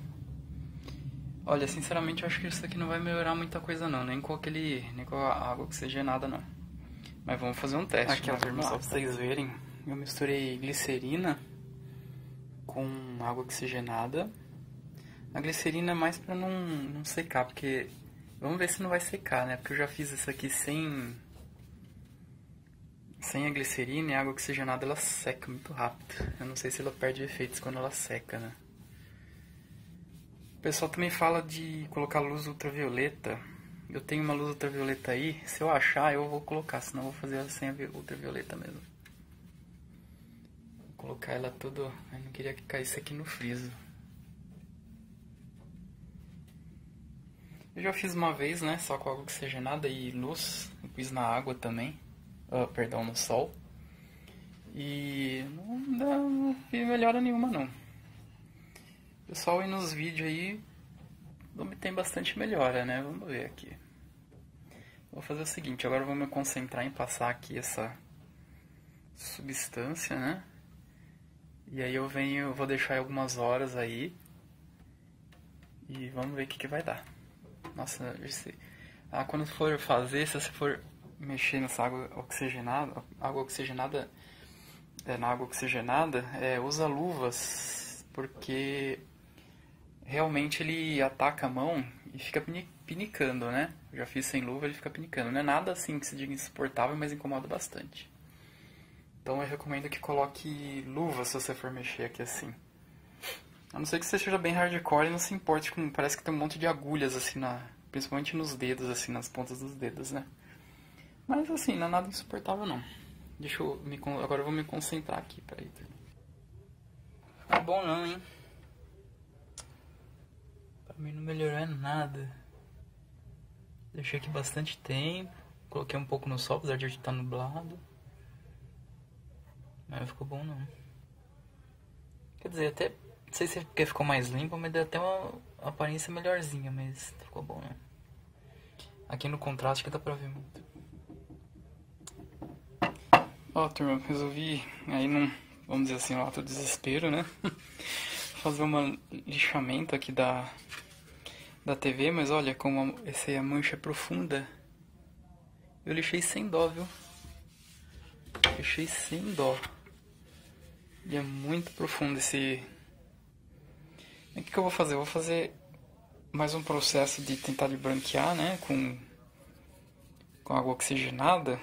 Olha, sinceramente eu acho que isso aqui não vai melhorar muita coisa não, nem com aquele. nem com a água oxigenada não. Mas vamos fazer um teste, aqui, ó, turma, só pra vocês verem. Eu misturei glicerina com água oxigenada a glicerina é mais pra não, não secar, porque... Vamos ver se não vai secar, né? Porque eu já fiz isso aqui sem... Sem a glicerina e a água oxigenada, ela seca muito rápido. Eu não sei se ela perde efeitos quando ela seca, né? Pessoal também fala de colocar luz ultravioleta. Eu tenho uma luz ultravioleta aí. Se eu achar, eu vou colocar. Senão eu vou fazer a ultravioleta mesmo. Vou colocar ela tudo... Eu não queria que caísse aqui no friso. Eu já fiz uma vez, né? Só com água oxigenada e luz. Eu fiz na água também. Uh, perdão, no sol. E não dá não melhora nenhuma não. Pessoal aí nos vídeos aí obtém bastante melhora, né? Vamos ver aqui. Vou fazer o seguinte, agora eu vou me concentrar em passar aqui essa substância, né? E aí eu venho, eu vou deixar algumas horas aí. E vamos ver o que, que vai dar. Nossa, esse... ah, quando for fazer, se você for mexer nessa água oxigenada, água oxigenada, é, na água oxigenada, é, usa luvas, porque realmente ele ataca a mão e fica pinicando, né? Eu já fiz sem luva, ele fica pinicando. Não é nada assim que se diga insuportável, mas incomoda bastante. Então eu recomendo que coloque luva se você for mexer aqui assim. A não ser que você seja bem hardcore e não se importe com. Parece que tem um monte de agulhas assim na. Principalmente nos dedos, assim, nas pontas dos dedos, né? Mas assim, não é nada insuportável não. Deixa eu me. Agora eu vou me concentrar aqui, peraí. Tá bom não, hein? Mim não melhorou nada. Deixei aqui bastante tempo. Coloquei um pouco no sol, apesar de estar nublado. Mas não ficou bom não. Quer dizer, até não sei se é porque ficou mais limpo, mas deu até uma aparência melhorzinha, mas ficou bom, né? Aqui no contraste que dá pra ver muito. Ó, oh, turma, resolvi aí num, vamos dizer assim, lá do desespero, né? Fazer um lixamento aqui da, da TV, mas olha como essa aí a mancha é profunda. Eu lixei sem dó, viu? Lixei sem dó. E é muito profundo esse O que, que eu vou fazer? Eu vou fazer mais um processo de tentar de branquear, né? Com, com água oxigenada.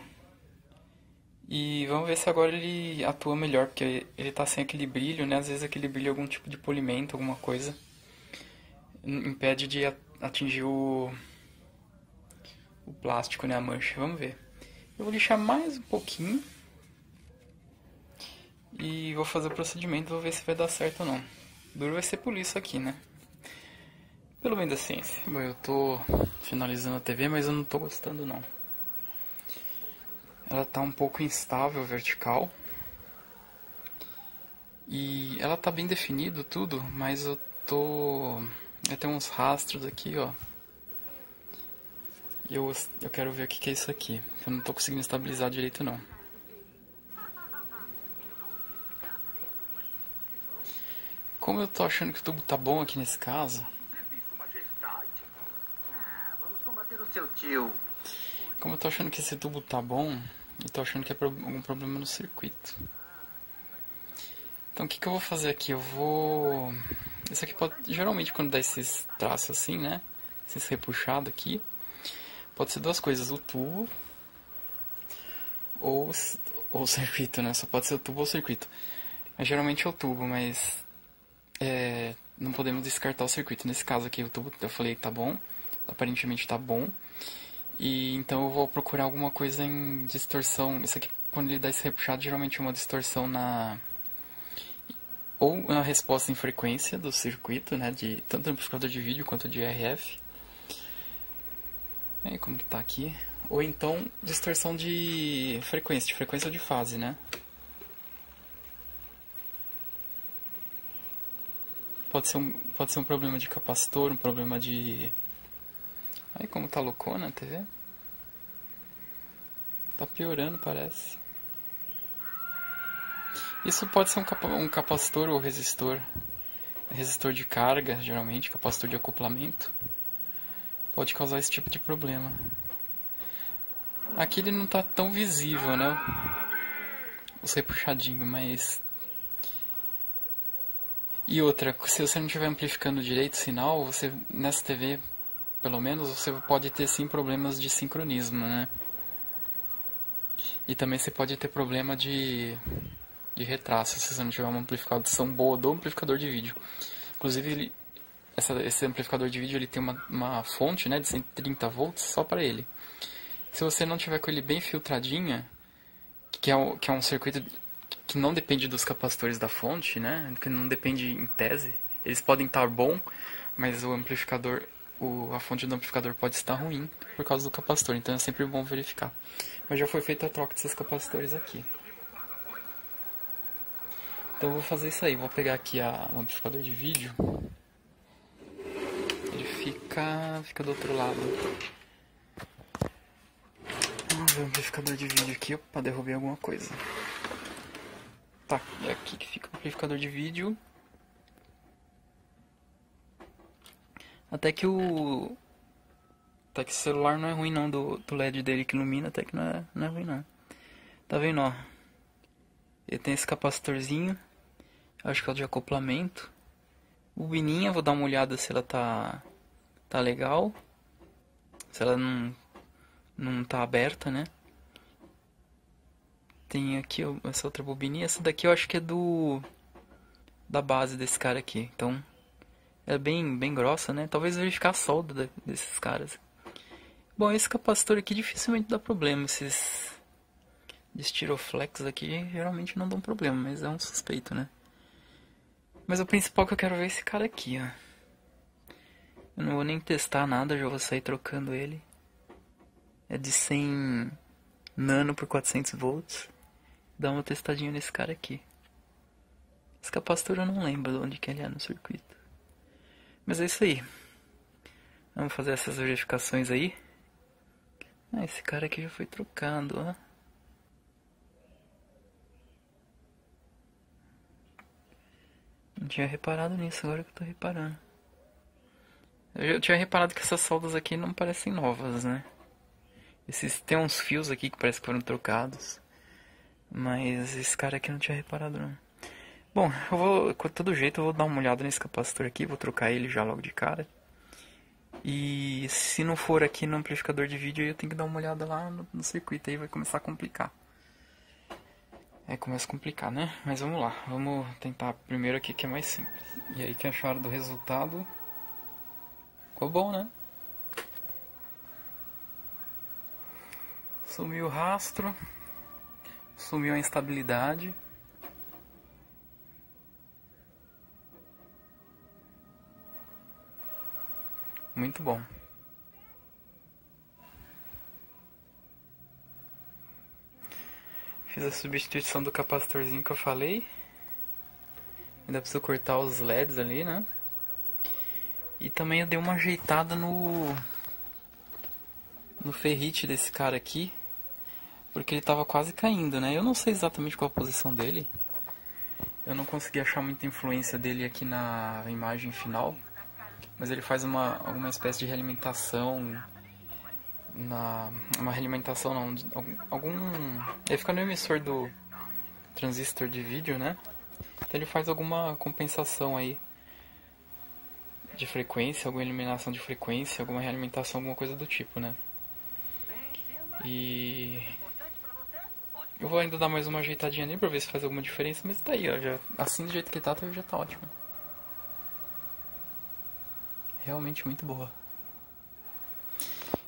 E vamos ver se agora ele atua melhor, porque ele tá sem aquele brilho, né? Às vezes aquele brilho é algum tipo de polimento, alguma coisa. Impede de atingir o, o plástico, né? A mancha. Vamos ver. Eu vou lixar mais um pouquinho. E vou fazer o procedimento, vou ver se vai dar certo ou não. Duro vai ser por isso aqui, né? Pelo bem da ciência. Bom, eu tô finalizando a TV, mas eu não tô gostando não. Ela tá um pouco instável vertical. E ela tá bem definido tudo, mas eu tô... Tenho uns rastros aqui, ó. E eu, eu quero ver o que, que é isso aqui. Eu não tô conseguindo estabilizar direito não. Como eu tô achando que o tubo tá bom aqui nesse caso. Como eu tô achando que esse tubo tá bom, eu tô achando que é algum problema no circuito. Então o que, que eu vou fazer aqui? Eu vou. Isso aqui pode. Geralmente quando dá esses traços assim, né? Esses repuxados aqui. Pode ser duas coisas, o tubo ou, ou o circuito, né? Só pode ser o tubo ou o circuito. Mas geralmente é o tubo, mas é, não podemos descartar o circuito. Nesse caso aqui, o tubo, eu falei, tá bom, aparentemente tá bom. E então eu vou procurar alguma coisa em distorção. Isso aqui, quando ele dá esse repuxado, geralmente é uma distorção na ou na resposta em frequência do circuito, né, de tanto amplificador de vídeo quanto de RF. Aí como que tá aqui? Ou então distorção de frequência, de frequência ou de fase, né? Pode ser um, pode ser um problema de capacitor, um problema de... Aí como tá loucona a TV. Tá piorando, parece. Isso pode ser um, capa capacitor ou resistor. Resistor de carga, geralmente, capacitor de acoplamento. Pode causar esse tipo de problema. Aqui ele não tá tão visível, né? O ser puxadinho, mas e outra, se você não estiver amplificando direito o sinal, você nessa TV, pelo menos, você pode ter sim problemas de sincronismo, né? E também você pode ter problema de, de retraso se você não tiver uma amplificação boa do amplificador de vídeo. Inclusive, ele, essa, esse amplificador de vídeo ele tem uma, uma fonte né, de 130 volts só para ele. Se você não tiver com ele bem filtradinha, que é, que é um circuito que não depende dos capacitores da fonte, né? Que não depende em tese. Eles podem estar bom, mas o amplificador, o, a fonte do amplificador pode estar ruim por causa do capacitor. Então é sempre bom verificar. Mas já foi feita a troca desses capacitores aqui. Então eu vou fazer isso aí. Vou pegar aqui a, o amplificador de vídeo. Ele fica, fica do outro lado. Vamos ver o amplificador de vídeo aqui. Opa, derrubei alguma coisa. Tá, é aqui que fica o amplificador de vídeo. Até que o. Até que o celular não é ruim não, do, do LED dele que ilumina, até que não é, não é ruim não. Tá vendo, ó? Ele tem esse capacitorzinho. Acho que é o de acoplamento. Bobininha, vou dar uma olhada se ela tá. tá legal. Se ela não. não tá aberta, né? Tem aqui essa outra bobininha. Essa daqui eu acho que é do... Da base desse cara aqui. Então, é bem, bem grossa, né? Talvez verificar a solda desses caras. Bom, esse capacitor aqui dificilmente dá problema. Esses estiroflex aqui geralmente não dão problema, mas é um suspeito, né? Mas o principal que eu quero ver é esse cara aqui, ó. Eu não vou nem testar nada, já vou sair trocando ele. É de 100 nano por 400 volts dar uma testadinha nesse cara aqui. Esse capacitor eu não lembro de onde que ele é no circuito. Mas é isso aí. Vamos fazer essas verificações aí. Ah, esse cara aqui já foi trocando, ó. Tinha reparado nisso, agora que eu tô reparando. Eu tinha reparado que essas soldas aqui não parecem novas, né? Esses, tem uns fios aqui que parece que foram trocados. Mas esse cara aqui não tinha reparado não. Bom, eu vou, de todo jeito, eu vou dar uma olhada nesse capacitor aqui, vou trocar ele já logo de cara. E se não for aqui no amplificador de vídeo, eu tenho que dar uma olhada lá no, no circuito, aí vai começar a complicar. É, começa a complicar, né? Mas vamos lá, vamos tentar primeiro aqui que é mais simples. E aí, que acharam do resultado? Ficou bom, né? Sumiu o rastro, sumiu a instabilidade. Muito bom. Fiz a substituição do capacitorzinho que eu falei. Ainda preciso cortar os LEDs ali, né? E também eu dei uma ajeitada no no ferrite desse cara aqui, porque ele tava quase caindo, né? Eu não sei exatamente qual a posição dele. Eu não consegui achar muita influência dele aqui na imagem final mas ele faz uma alguma espécie de realimentação na uma realimentação não algum ele fica no emissor do transistor de vídeo né? Então ele faz alguma compensação aí de frequência alguma eliminação de frequência alguma realimentação alguma coisa do tipo né? E eu vou ainda dar mais uma ajeitadinha ali pra ver se faz alguma diferença mas tá aí ó já assim do jeito que tá já tá ótimo. Realmente muito boa.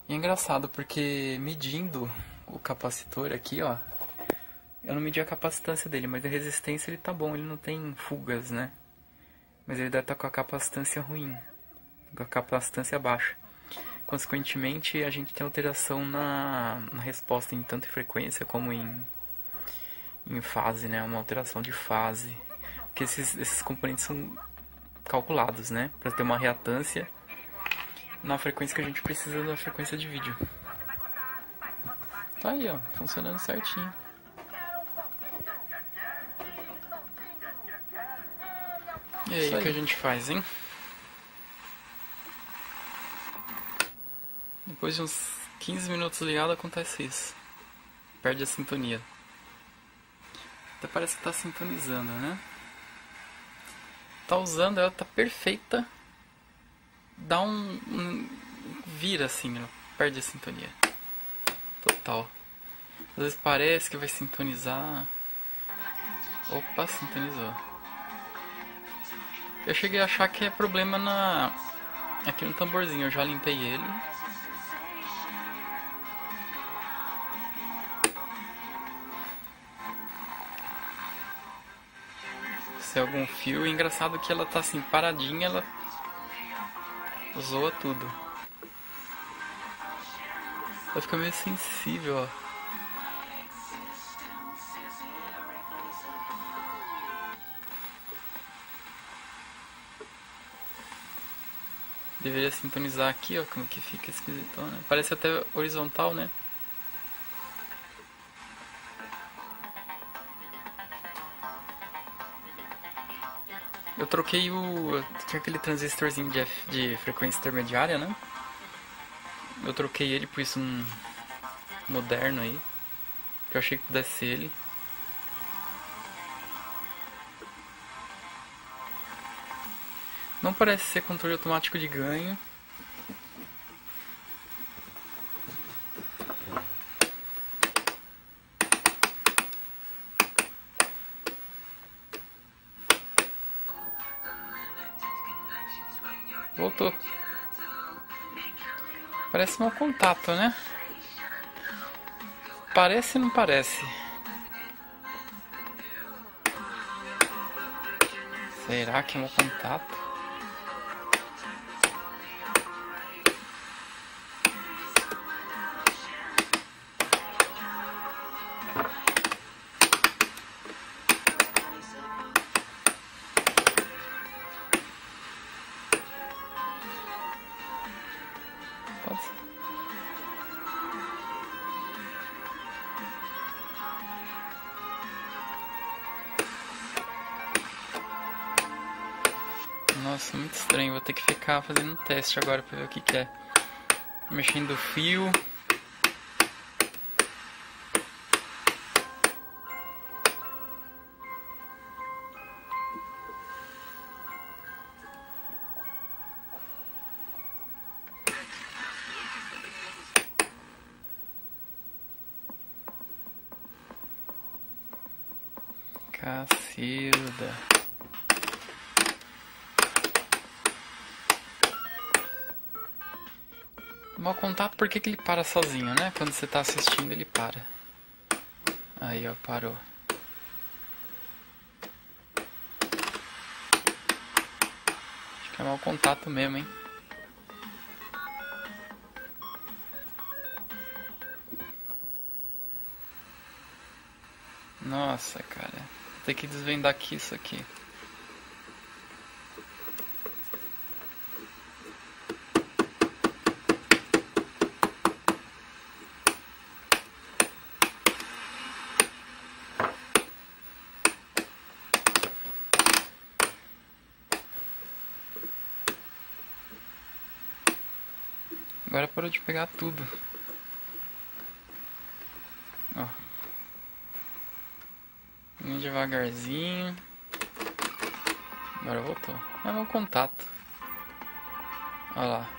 E é engraçado porque medindo o capacitor aqui, ó, eu não medi a capacitância dele, mas a resistência ele tá bom, ele não tem fugas, né? Mas ele deve estar tá com a capacitância ruim, com a capacitância baixa. Consequentemente, a gente tem alteração na, na resposta em tanto em frequência como em, em fase, né? Uma alteração de fase. Porque esses, esses componentes são calculados, né? Para ter uma reatância na frequência que a gente precisa da frequência de vídeo. Tá aí, ó, funcionando certinho. E aí, o que a gente faz, hein? Depois de uns 15 minutos ligado acontece isso. Perde a sintonia. Até parece que tá sintonizando, né? tá usando, ela tá perfeita. Dá um, um vira assim, ela perde a sintonia. Total. Às vezes parece que vai sintonizar. Opa, sintonizou. Eu cheguei a achar que é problema na aqui no tamborzinho, eu já limpei ele. ser algum fio. Engraçado que ela tá assim, paradinha, ela zoa tudo. Ela fica meio sensível, ó. Deveria sintonizar aqui, ó, como que fica esquisito, né? Parece até horizontal, né? Troquei o. Tinha aquele transistorzinho de, de frequência intermediária, né? Eu troquei ele por isso um moderno aí. Que eu achei que pudesse ser ele. Não parece ser controle automático de ganho. Parece mau contato, né? Parece não parece? Será que é mau contato? Ter que ficar fazendo teste agora pra ver o que, que é. Mexendo o fio. Contato, por que, que ele para sozinho, né? Quando você tá assistindo, ele para. Aí, ó, parou. Acho que é mau contato mesmo, hein? Nossa, cara. Vou ter que desvendar aqui isso aqui. Parou de pegar tudo. Ó. Indo devagarzinho. Agora voltou. É meu contato. Olha lá.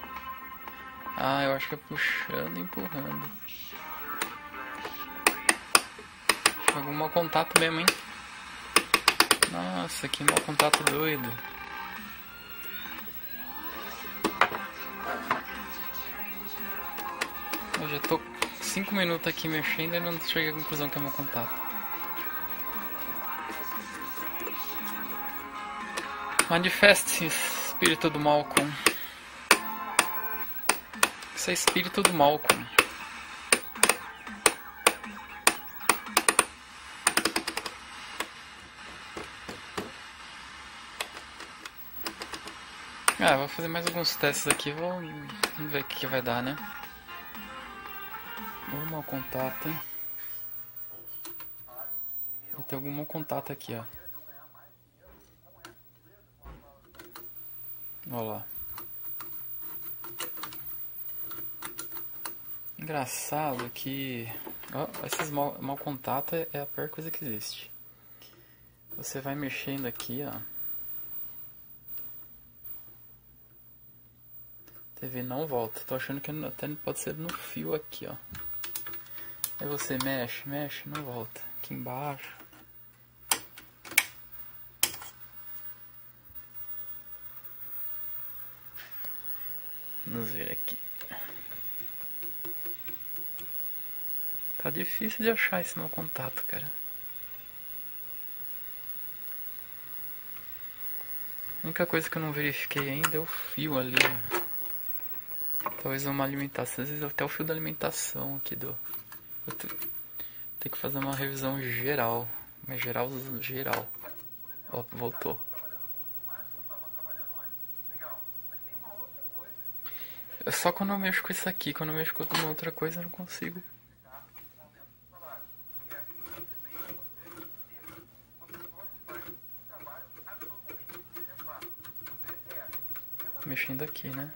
Ah, eu acho que é puxando e empurrando. Algum mau contato mesmo, hein? Nossa, que mau contato doido. Já tô 5 minutos aqui mexendo e não cheguei à conclusão que é meu contato. Manifeste-se, espírito do Malcolm. Isso é espírito do Malcolm. Ah, vou fazer mais alguns testes aqui, vou vamos ver o que, que vai dar, né? Mau contato, hein? Ter algum mau contato aqui, ó. Olha lá. Engraçado que esses mau, mau contato é a pior coisa que existe. Você vai mexendo aqui, ó. TV não volta. Tô achando que até pode ser no fio aqui, ó. Aí você mexe, mexe, não volta. Aqui embaixo. Vamos ver aqui. Tá difícil de achar esse meu contato, cara. A única coisa que eu não verifiquei ainda é o fio ali. Talvez uma alimentação, às vezes até o fio da alimentação aqui do. Tem que fazer uma revisão geral. Mas geral, geral. Ó, voltou. É só quando eu mexo com isso aqui, quando eu mexo com alguma outra coisa eu não consigo. Mexendo aqui, né?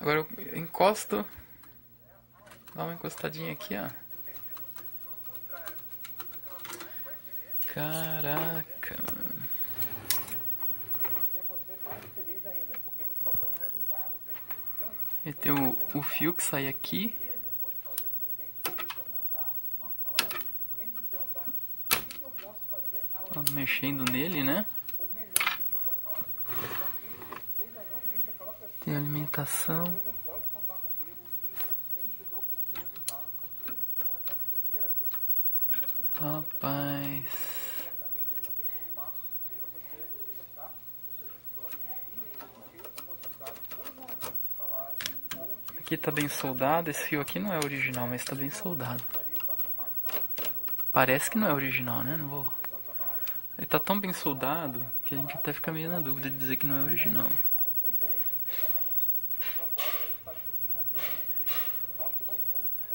Agora eu encosto. Dá uma encostadinha aqui, ó. Caraca. E tem o, o fio que sai aqui. Mexendo nele, né? Tem alimentação. Rapaz. Aqui tá bem soldado. Esse fio aqui não é original, mas tá bem soldado. Parece que não é original, né? Não vou. Ele tá tão bem soldado que a gente até fica meio na dúvida de dizer que não é original.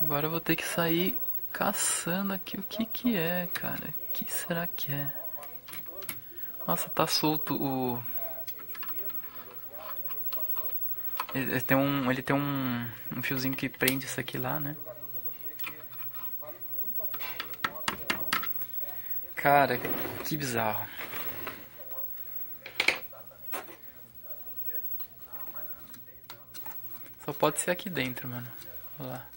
Agora eu vou ter que sair caçando aqui o que que é, cara. O que será que é? Nossa, tá solto o... Ele tem um, ele tem um, um fiozinho que prende isso aqui lá, né? Cara, que bizarro. Só pode ser aqui dentro, mano. Olha lá.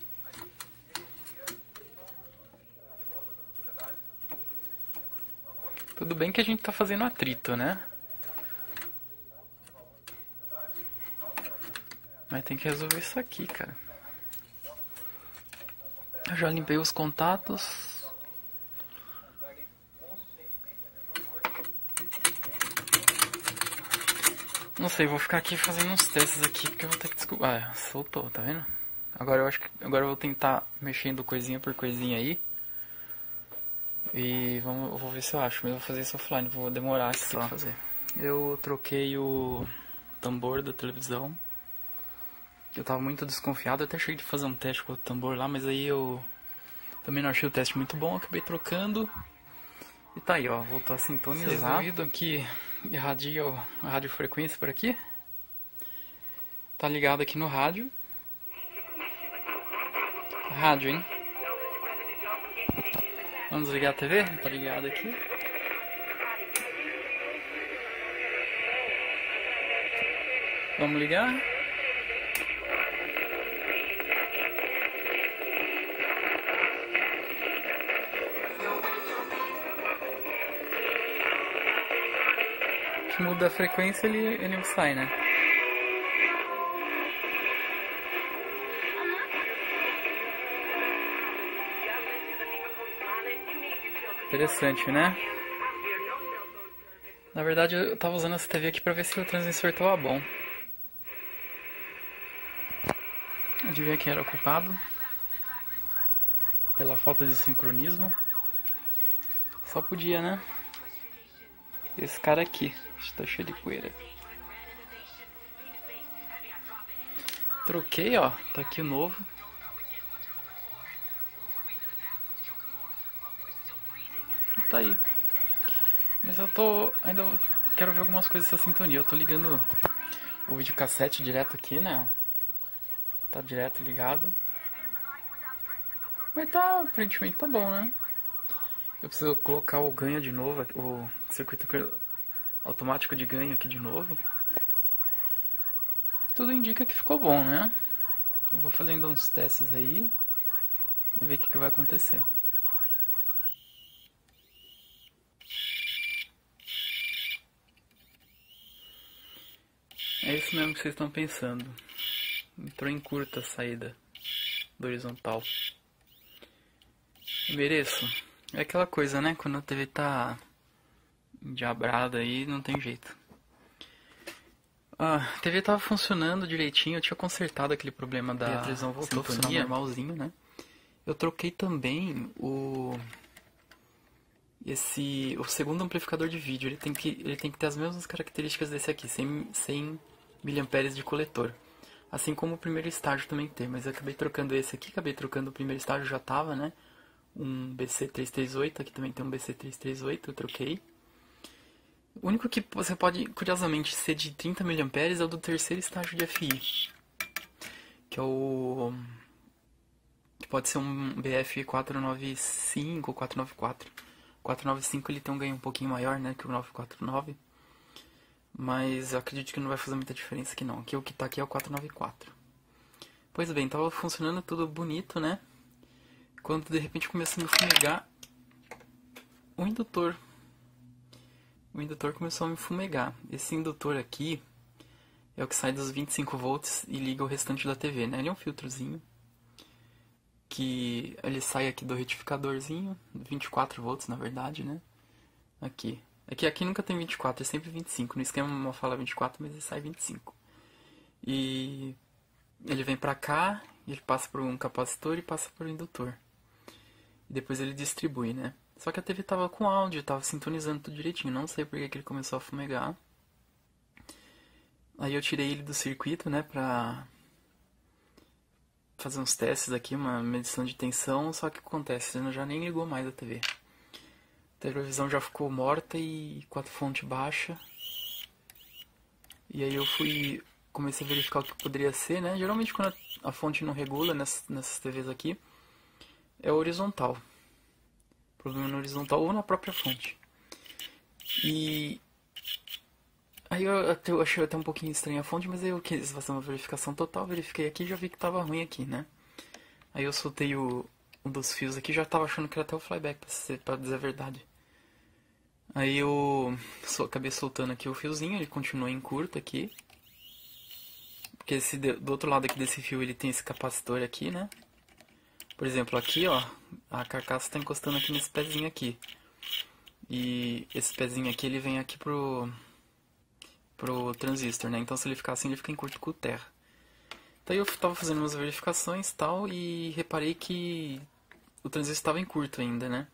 Tudo bem que a gente tá fazendo atrito, né? Mas tem que resolver isso aqui, cara. Eu já limpei os contatos. Não sei, vou ficar aqui fazendo uns testes aqui porque eu vou ter que descobrir. Ah, soltou, tá vendo? Agora eu acho que agora eu vou tentar mexendo coisinha por coisinha aí. E vamos, eu vou ver se eu acho, mas eu vou fazer isso offline, vou demorar só. fazer. Eu troquei o tambor da televisão. Eu tava muito desconfiado, até cheguei de fazer um teste com o tambor lá, mas aí eu também não achei o teste muito bom, acabei trocando. E tá aí, ó, voltou a sintonizar. Vocês que irradia a radiofrequência por aqui? Tá ligado aqui no rádio. Rádio, hein? Vamos ligar a TV? Tá ligado aqui. Vamos ligar. Se muda a frequência, ele, ele sai, né? Interessante, né? Na verdade, eu tava usando essa TV aqui pra ver se o transmissor tava bom. Adivinha quem era ocupado? Pela falta de sincronismo. Só podia, né? Esse cara aqui. Está cheio de poeira. Troquei, ó. Tá aqui novo. tá aí. Mas eu tô. Ainda quero ver algumas coisas dessa sintonia. Eu tô ligando o videocassete direto aqui, né? Tá direto ligado. Mas tá, aparentemente tá bom, né? Eu preciso colocar o ganho de novo, o circuito automático de ganho aqui de novo. Tudo indica que ficou bom, né? Eu vou fazendo uns testes aí e ver o que, que vai acontecer. É isso mesmo que vocês estão pensando. Entrou em curta a saída do horizontal. Mereço. É aquela coisa, né? Quando a TV tá diabrada aí, não tem jeito. Ah, a TV tava funcionando direitinho, eu tinha consertado aquele problema da e a televisão voltou a funcionar normalzinho, né? Eu troquei também o esse o segundo amplificador de vídeo, ele tem que ele tem que ter as mesmas características desse aqui, sem sem mAh de coletor. Assim como o primeiro estágio também tem, mas eu acabei trocando esse aqui, acabei trocando o primeiro estágio, já tava, né? Um BC338, aqui também tem um BC338, eu troquei. O único que você pode, curiosamente, ser de 30 mAh é o do terceiro estágio de FI. Que é o... Que pode ser um BF 495 ou 494. 495 ele tem um ganho um pouquinho maior, né, que o 949. Mas eu acredito que não vai fazer muita diferença aqui não. Aqui o que tá aqui é o 494. Pois bem, tava funcionando tudo bonito, né? Quando de repente começou a me fumegar o indutor. O indutor começou a me fumegar. Esse indutor aqui é o que sai dos 25 volts e liga o restante da TV, né? Ele é um filtrozinho que ele sai aqui do retificadorzinho, 24 volts na verdade, né? Aqui. Que aqui nunca tem 24, é sempre 25. No esquema uma fala 24, mas ele sai 25. E ele vem pra cá, ele passa por um capacitor e passa por um indutor. E depois ele distribui, né? Só que a TV tava com áudio, tava sintonizando tudo direitinho. Não sei porque que ele começou a fumegar. Aí eu tirei ele do circuito, né, pra fazer uns testes aqui, uma medição de tensão. Só que acontece? Ele já nem ligou mais a TV. A televisão já ficou morta e com a fonte baixa. E aí eu fui comecei a verificar o que poderia ser, né? Geralmente quando a fonte não regula nessas, nessas TVs aqui, é horizontal. Problema horizontal ou na própria fonte. E Aí eu, eu achei até um pouquinho estranha a fonte, mas aí eu quis fazer uma verificação total, verifiquei aqui e já vi que tava ruim aqui, né? Aí eu soltei o, um dos fios aqui, já tava achando que era até o flyback, pra, ser, pra dizer a verdade. Aí eu so, acabei soltando aqui o fiozinho, ele continua em curto aqui. Porque esse, do outro lado aqui desse fio ele tem esse capacitor aqui, né? Por exemplo, aqui ó, a carcaça está encostando aqui nesse pezinho aqui. E esse pezinho aqui ele vem aqui pro, pro transistor, né? Então se ele ficar assim ele fica em curto com terra. Daí eu estava fazendo umas verificações tal e reparei que o transistor estava em curto ainda, né?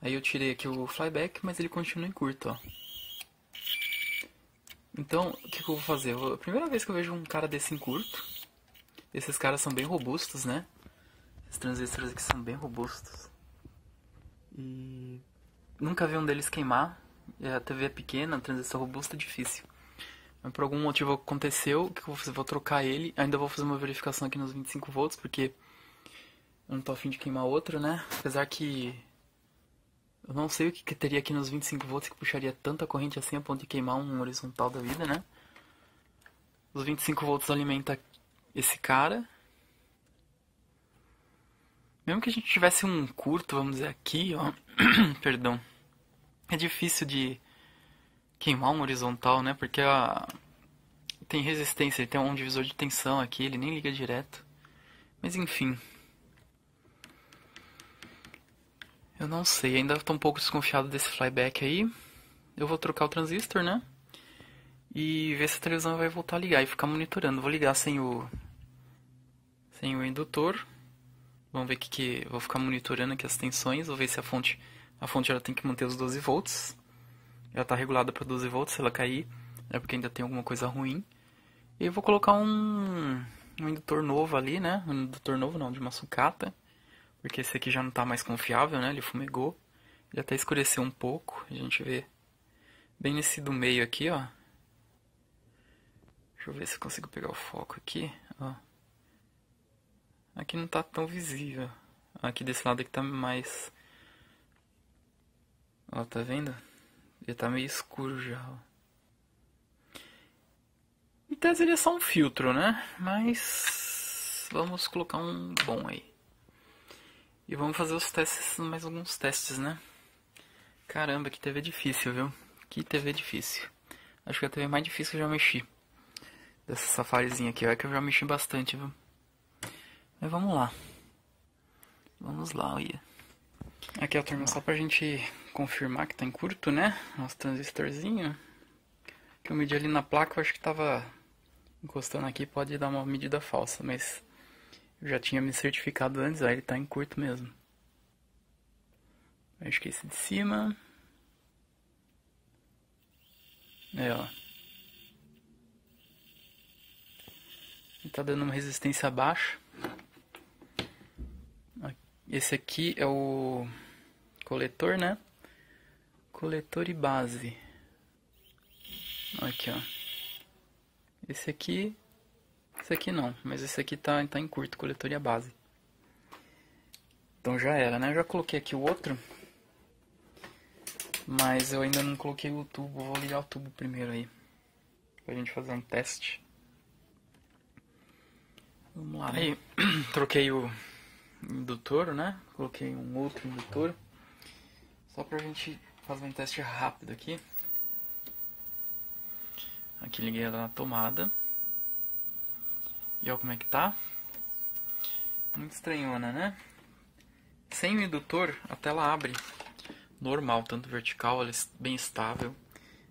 Aí eu tirei aqui o flyback, mas ele continua em curto, ó. Então, o que, que eu vou fazer? a primeira vez que eu vejo um cara desse em curto, esses caras são bem robustos, né? Esses transistores aqui são bem robustos. E nunca vi um deles queimar. A TV é pequena, transistor robusto é difícil. Mas por algum motivo aconteceu, que eu vou? Vou trocar ele. Ainda vou fazer uma verificação aqui nos 25 volts, porque eu não tô afim de queimar outro, né? Apesar que eu não sei o que, que teria aqui nos 25 volts que puxaria tanta corrente assim a ponto de queimar um horizontal da vida, né? Os 25 volts alimenta esse cara. Mesmo que a gente tivesse um curto, vamos dizer aqui, ó. Perdão. É difícil de queimar um horizontal, né? Porque a... tem resistência, ele tem um divisor de tensão aqui, ele nem liga direto. Mas enfim. Eu não sei, ainda estou um pouco desconfiado desse flyback aí. Eu vou trocar o transistor, né? E ver se a televisão vai voltar a ligar e ficar monitorando. Vou ligar sem o sem o indutor. Vamos ver que que vou ficar monitorando aqui as tensões, vou ver se a fonte a fonte ela tem que manter os 12 volts. Ela está regulada para 12 volts, se ela cair é porque ainda tem alguma coisa ruim. E eu vou colocar um um indutor novo ali, né? Um indutor novo não, de uma sucata porque esse aqui já não está mais confiável, né? Ele fumegou. Ele até escureceu um pouco. A gente vê bem nesse do meio aqui, ó. Deixa eu ver se eu consigo pegar o foco aqui, ó. Aqui não está tão visível. Aqui desse lado aqui tá mais... Ó, tá vendo? Ele tá meio escuro já, ó. Em tese ele é só um filtro, né? Mas... Vamos colocar um bom aí. E vamos fazer os testes, mais alguns testes, né? Caramba, que TV difícil, viu? Que TV difícil. Acho que é a TV mais difícil que eu já mexi. Dessa safarizinha aqui, é que eu já mexi bastante, viu? Mas vamos lá. Vamos lá, olha. Aqui, ó, turma, só pra gente confirmar que tá em curto, né? Nosso transistorzinho. Que eu medi ali na placa, eu acho que tava encostando aqui, pode dar uma medida falsa, mas eu já tinha me certificado antes, aí ele tá em curto mesmo. Acho que esse de cima. É, ó. Ele tá dando uma resistência baixa. Esse aqui é o coletor, né? Coletor e base. Aqui, ó. Esse aqui esse aqui não, mas esse aqui tá, tá em curto, coletoria base. Então já era, né? Eu já coloquei aqui o outro. Mas eu ainda não coloquei o tubo. Vou ligar o tubo primeiro aí. Pra gente fazer um teste. Vamos lá. Aí, troquei o indutor, né? Coloquei um outro indutor. Só pra gente fazer um teste rápido aqui. Aqui liguei ela na tomada. E olha como é que tá. Muito estranhona, né? Sem o indutor, a tela abre normal, tanto vertical, ela é bem estável.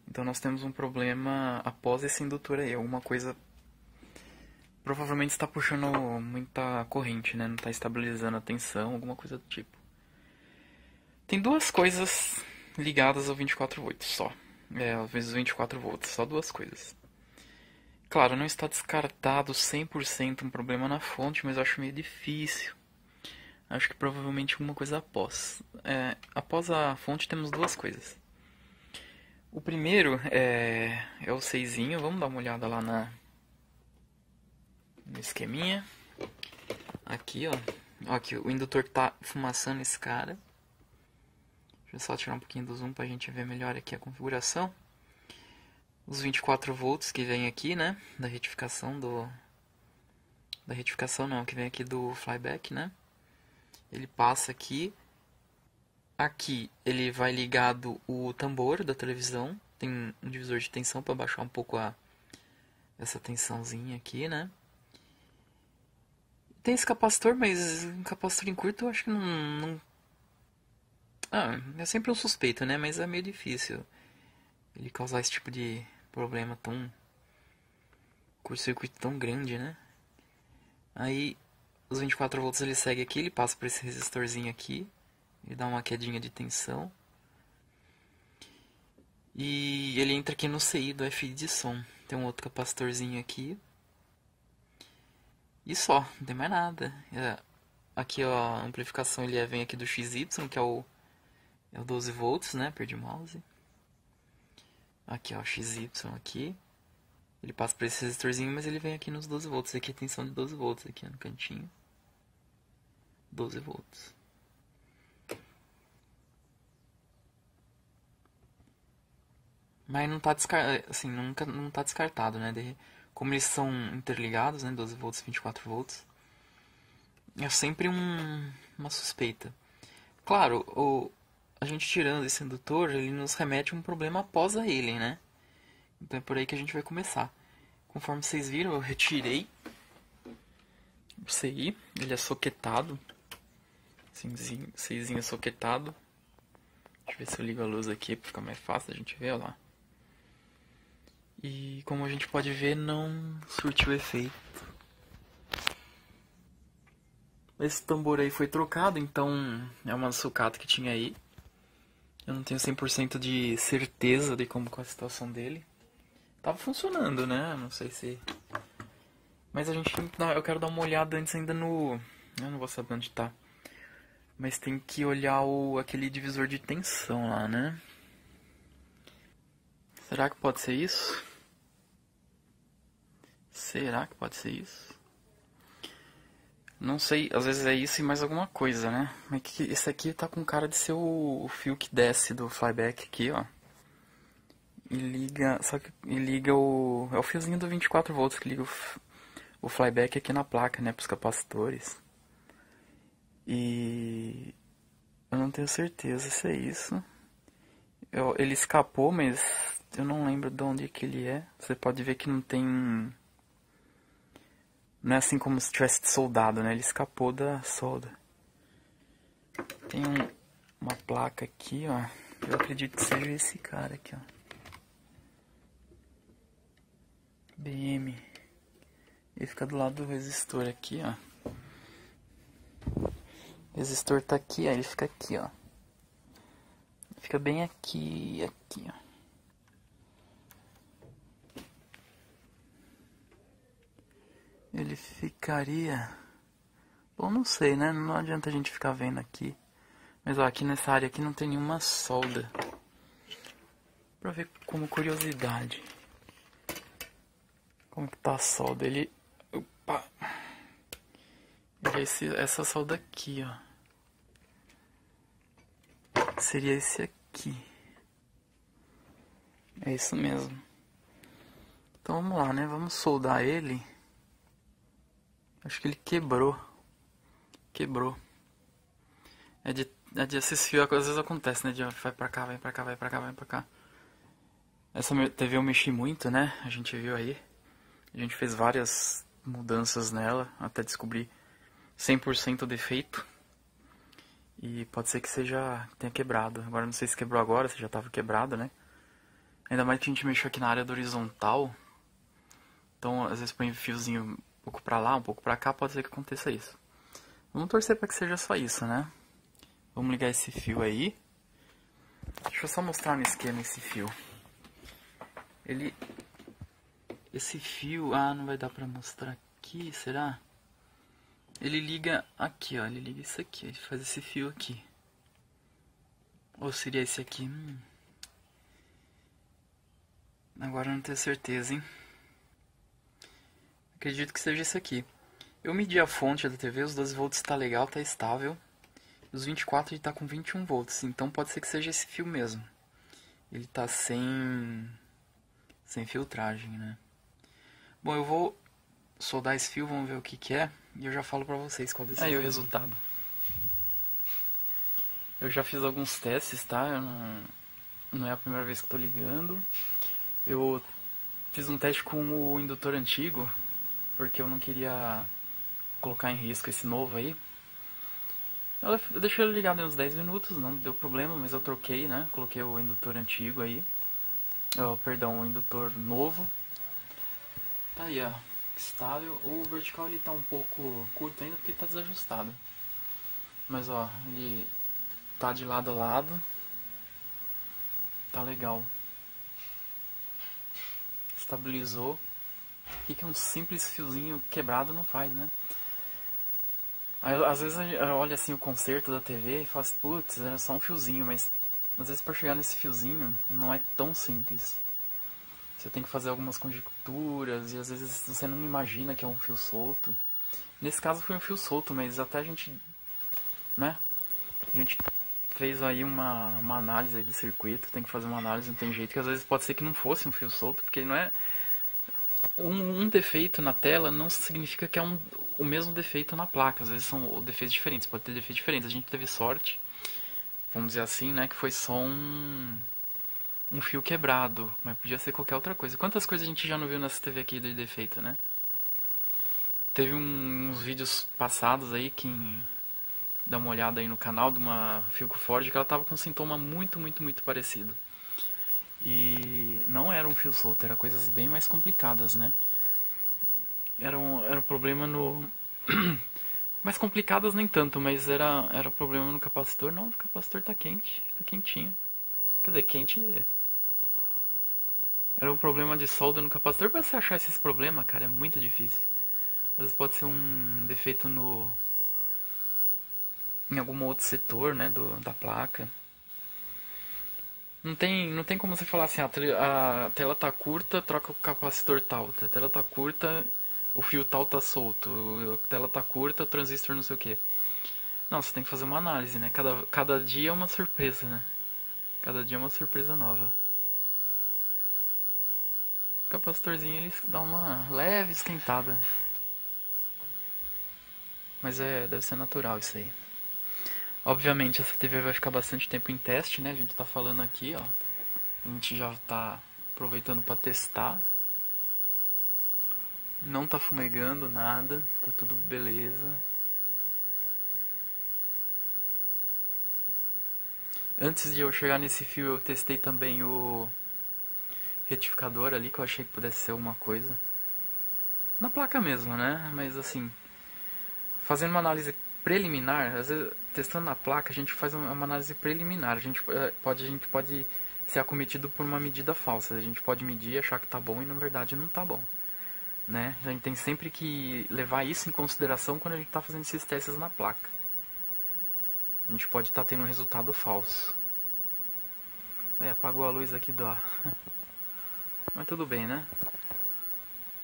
Então nós temos um problema após esse indutor aí, alguma coisa provavelmente está puxando muita corrente, né? Não está estabilizando a tensão, alguma coisa do tipo. Tem duas coisas ligadas ao 24 volts só. É, às vezes 24 volts, só duas coisas. Claro, não está descartado 100% um problema na fonte, mas eu acho meio difícil. Acho que provavelmente uma coisa após. É, após a fonte temos duas coisas. O primeiro é, é o seisinho. Vamos dar uma olhada lá na no esqueminha. Aqui, ó. ó. Aqui, o indutor tá fumaçando esse cara. Deixa eu só tirar um pouquinho do zoom pra gente ver melhor aqui a configuração. os 24 volts que vem aqui, né? Da retificação do. Da retificação não, que vem aqui do flyback, né? Ele passa aqui. Aqui ele vai ligado o tambor da televisão. Tem um divisor de tensão para baixar um pouco a essa tensãozinha aqui, né? Tem esse capacitor, mas um capacitor em curto eu acho que não, não... Ah, é sempre um suspeito, né? Mas é meio difícil ele causar esse tipo de problema tão. curto-circuito tão grande, né? Aí os 24 volts ele segue aqui, ele passa por esse resistorzinho aqui, ele dá uma quedinha de tensão. E ele entra aqui no CI do FI de som. Tem um outro capacitorzinho aqui. E só, não tem mais nada. É, aqui ó, a amplificação ele é, vem aqui do XY, que é o, é o 12 volts, né? Perdi o mouse. Aqui, ó, XY aqui. Ele passa por esse resistorzinho, mas ele vem aqui nos 12 volts. Aqui tensão de 12 volts aqui no cantinho. 12 volts. Mas não tá descartado, assim, nunca não tá descartado, né? De, como eles são interligados, né, 12 volts, 24 volts. É sempre um, uma suspeita. Claro, o, a gente tirando esse indutor, ele nos remete a um problema após a ele, né? Então é por aí que a gente vai começar. Conforme vocês viram, eu retirei o CI, ele é soquetado. Cinzinho, soquetado. Deixa eu ver se eu ligo a luz aqui para ficar mais fácil a gente ver, olha lá. E como a gente pode ver, não surtiu efeito. Esse tambor aí foi trocado, então é uma sucata que tinha aí. Eu não tenho 100% de certeza de como com a situação dele. Tava funcionando, né? Não sei se. Mas a gente Eu quero dar uma olhada antes ainda no. Eu não vou saber onde tá. Mas tem que olhar o aquele divisor de tensão lá, né? Será que pode ser isso? Será que pode ser isso? Não sei, às vezes é isso e mais alguma coisa, né? Mas que esse aqui tá com cara de ser o, fio que desce do flyback aqui, ó. E liga, só que e liga o é o fiozinho do 24 volts que liga o, o flyback aqui na placa, né, pros capacitores. E eu não tenho certeza se é isso. Eu, ele escapou, mas eu não lembro de onde que ele é. Você pode ver que não tem não é assim como se tivesse soldado, né? Ele escapou da solda. Tem um, uma placa aqui, ó. Eu acredito que seja esse cara aqui, ó. BM. Ele fica do lado do resistor aqui, ó. O resistor tá aqui, ó. Ele fica aqui, ó. Fica bem aqui, aqui, ó. ele ficaria. Bom, não sei, né? Não adianta a gente ficar vendo aqui. Mas ó, aqui nessa área aqui não tem nenhuma solda. Pra ver como curiosidade. Como que tá a solda? Ele. Opa! É esse, essa solda aqui, ó. Seria esse aqui. É isso mesmo. Então vamos lá, né? Vamos soldar ele. Acho que ele quebrou. Quebrou. É de, é de fios, às vezes acontece, né? De vai pra cá, vai pra cá, vai pra cá, vai pra cá. Essa TV eu mexi muito, né? A gente viu aí. A gente fez várias mudanças nela até descobrir 100% defeito. E pode ser que seja tenha quebrado. Agora não sei se quebrou agora, se já estava quebrado, né? Ainda mais que a gente mexeu aqui na área do horizontal. Então, às vezes põe fiozinho um pouco para lá, um pouco para cá, pode ser que aconteça isso. Vamos torcer para que seja só isso, né? Vamos ligar esse fio aí. Deixa eu só mostrar no esquema esse fio. Ele... Esse fio... Ah, não vai dar pra mostrar aqui, será? Ele liga aqui, ó. Ele liga isso aqui. Ele faz esse fio aqui. Ou seria esse aqui? Hum. Agora eu não tenho certeza, hein? Acredito que seja esse aqui. Eu medi a fonte da TV, os 12 volts está legal, está estável. Os 24 ele está com 21 volts, então pode ser que seja esse fio mesmo. Ele está sem sem filtragem, né? Bom, eu vou soldar esse fio, vamos ver o que que é, e eu já falo pra vocês qual desse Aí o resultado. Eu já fiz alguns testes, tá? Não, não, é a primeira vez que tô ligando. Eu fiz um teste com o indutor antigo, porque eu não queria colocar em risco esse novo aí. Eu deixei ele ligado uns 10 minutos, não deu problema, mas eu troquei, né? Coloquei o indutor antigo aí. Oh, perdão, o indutor novo. Tá aí, ó. Estável. O vertical ele tá um pouco curto ainda porque tá desajustado. Mas ó, ele tá de lado a lado. Tá legal. Estabilizou. O que, que um simples fiozinho quebrado não faz, né? Aí, às vezes eu olho assim o conserto da TV e falo assim, putz, era só um fiozinho, mas às vezes para chegar nesse fiozinho não é tão simples. Você tem que fazer algumas conjecturas e às vezes você não imagina que é um fio solto. Nesse caso foi um fio solto, mas até a gente, né? A gente fez aí uma, uma análise aí do circuito, tem que fazer uma análise, não tem jeito, que às vezes pode ser que não fosse um fio solto, porque não é um, um defeito na tela não significa que é um, o mesmo defeito na placa. Às vezes são defeitos diferentes, pode ter defeitos diferentes. A gente teve sorte, vamos dizer assim, né, que foi só um um fio quebrado, mas podia ser qualquer outra coisa. Quantas coisas a gente já não viu nessa TV aqui de defeito, né? Teve um, uns vídeos passados aí, quem dá uma olhada aí no canal de uma Filco Ford, que ela tava com um sintoma muito, muito, muito parecido. E não era um fio solto, era coisas bem mais complicadas, né? Era um, era um problema no... mais complicadas nem tanto, mas era, era problema no capacitor. Não, o capacitor tá quente, tá quentinho. Quer dizer, quente... Era um problema de solda no capacitor. Pra você achar esses problemas, cara, é muito difícil. Às vezes pode ser um defeito no... Em algum outro setor, né, do, da placa. Não tem, não tem como você falar assim, a, a tela tá curta, troca o capacitor tal. A tela tá curta, o fio tal tá solto. A tela tá curta, o transistor não sei o que. Não, você tem que fazer uma análise, né? Cada, cada dia é uma surpresa, né? Cada dia é uma surpresa nova. O capacitorzinho ele dá uma leve esquentada. Mas é, deve ser natural isso aí. Obviamente essa TV vai ficar bastante tempo em teste, né? A gente tá falando aqui, ó. A gente já tá aproveitando para testar. Não tá fumegando nada, tá tudo beleza. Antes de eu chegar nesse fio, eu testei também o retificador ali, que eu achei que pudesse ser alguma coisa. Na placa mesmo, né? Mas assim, fazendo uma análise preliminar, às vezes testando na placa, a gente faz uma análise preliminar. A gente eh, pode, a gente pode ser acometido por uma medida falsa. A gente pode medir, achar que está bom e na verdade não está bom. Né? A gente tem sempre que levar isso em consideração quando a gente está fazendo esses testes na placa. A gente pode estar tá tendo um resultado falso. É, apagou a luz aqui do. Mas tudo bem, né?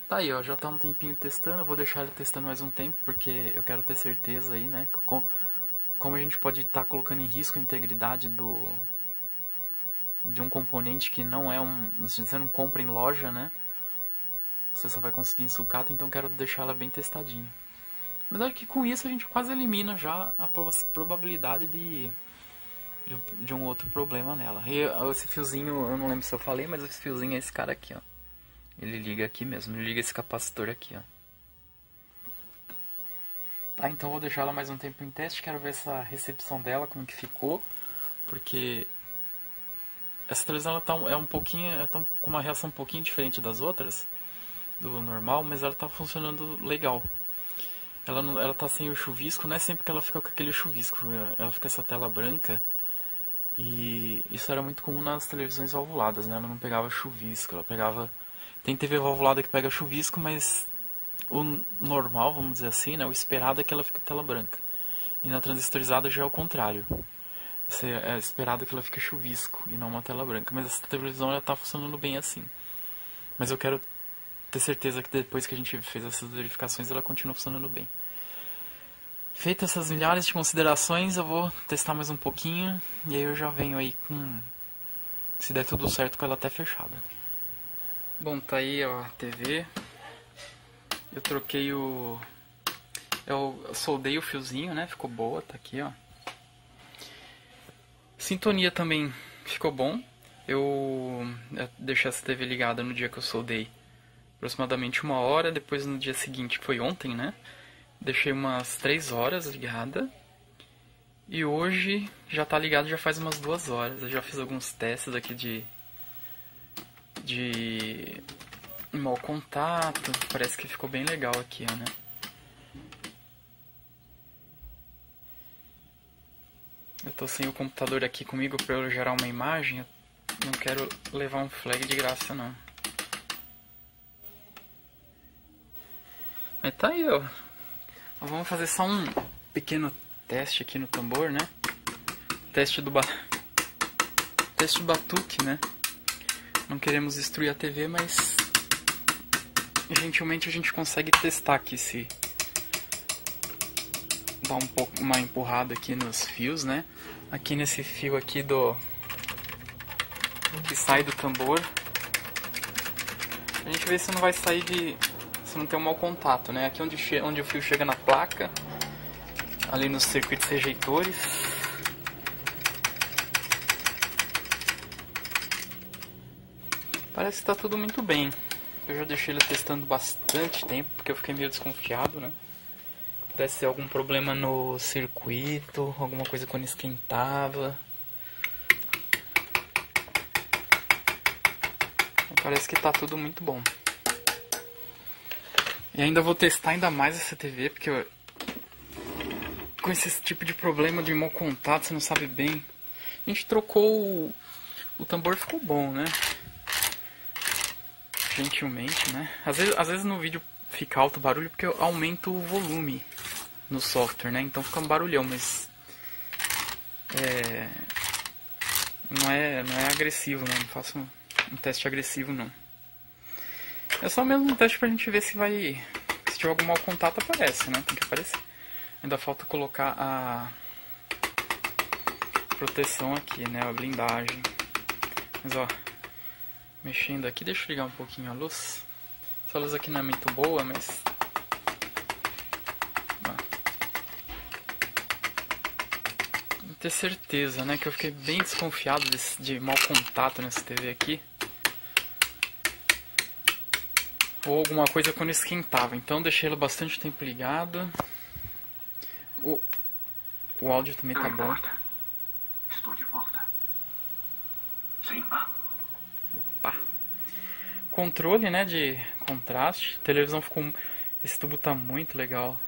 Tá aí, ó, já tá um tempinho testando, vou deixar ele testando mais um tempo, porque eu quero ter certeza aí, né, com, como a gente pode estar tá colocando em risco a integridade do de um componente que não é um, você não compra em loja, né? Você só vai conseguir em sucata, então quero deixar ela bem testadinha. Mas acho que com isso a gente quase elimina já a probabilidade de, de, de um outro problema nela. E esse fiozinho, eu não lembro se eu falei, mas esse fiozinho é esse cara aqui, ó. Ele liga aqui mesmo, ele liga esse capacitor aqui, ó. Tá, então vou deixar ela mais um tempo em teste, quero ver essa recepção dela, como que ficou, porque essa televisão ela tá, é um pouquinho, ela tá com uma reação um pouquinho diferente das outras, do normal, mas ela tá funcionando legal. Ela, não, ela tá sem o chuvisco, não é sempre que ela fica com aquele chuvisco, ela fica essa tela branca, e isso era muito comum nas televisões valvuladas, né? Ela não pegava chuvisco, ela pegava tem TV valvulada que pega chuvisco, mas o normal, vamos dizer assim, né, o esperado é que ela fique tela branca. E na transistorizada já é o contrário. É esperado que ela fique chuvisco e não uma tela branca. Mas essa televisão já está funcionando bem assim. Mas eu quero ter certeza que depois que a gente fez essas verificações ela continua funcionando bem. Feitas essas milhares de considerações, eu vou testar mais um pouquinho e aí eu já venho aí com se der tudo certo com ela até fechada. Bom, tá aí ó, a TV. Eu troquei o. Eu soldei o fiozinho, né? Ficou boa, tá aqui, ó. Sintonia também ficou bom. Eu, eu deixei essa TV ligada no dia que eu soldei aproximadamente uma hora. Depois no dia seguinte, foi ontem, né? Deixei umas 3 horas ligada. E hoje já tá ligado já faz umas duas horas. Eu já fiz alguns testes aqui de de mau contato. Parece que ficou bem legal aqui, né? Eu tô sem o computador aqui comigo para eu gerar uma imagem. Eu não quero levar um flag de graça, não. Mas tá aí, ó. Vamos fazer só um pequeno teste aqui no tambor, né? Teste do ba... teste do batuque, né? Não queremos destruir a TV, mas gentilmente a gente consegue testar aqui se dar um pouco uma empurrada aqui nos fios, né? Aqui nesse fio aqui do que sai do tambor. A gente vê se não vai sair de se não tem um mau contato, né? Aqui onde onde o fio chega na placa, ali nos circuitos rejeitores. Parece que está tudo muito bem. Eu já deixei ele testando bastante tempo, porque eu fiquei meio desconfiado, né? Pudesse ser algum problema no circuito, alguma coisa quando esquentava. Parece que está tudo muito bom. E ainda vou testar ainda mais essa TV, porque eu, com esse tipo de problema de mau contato, você não sabe bem. A gente trocou o, o tambor ficou bom, né? Gentilmente, né? Às vezes, às vezes no vídeo fica alto o barulho porque eu aumento o volume no software, né? Então fica um barulhão, mas é, não é não é agressivo, né? Não faço um, teste agressivo não. É só mesmo um teste pra gente ver se vai se tiver algum mau contato aparece, né? Tem que aparecer. Ainda falta colocar a proteção aqui, né? A blindagem. Mas ó, mexendo aqui, deixa eu ligar um pouquinho a luz. Essa luz aqui não é muito boa, mas ter certeza, né? Que eu fiquei bem desconfiado desse, de mau contato nessa TV aqui. Ou alguma coisa quando esquentava. Então deixei ela bastante tempo ligado. O, o áudio também tá bom. Estou de volta. Sim. Controle, né, de contraste. A televisão ficou... Esse tubo tá muito legal.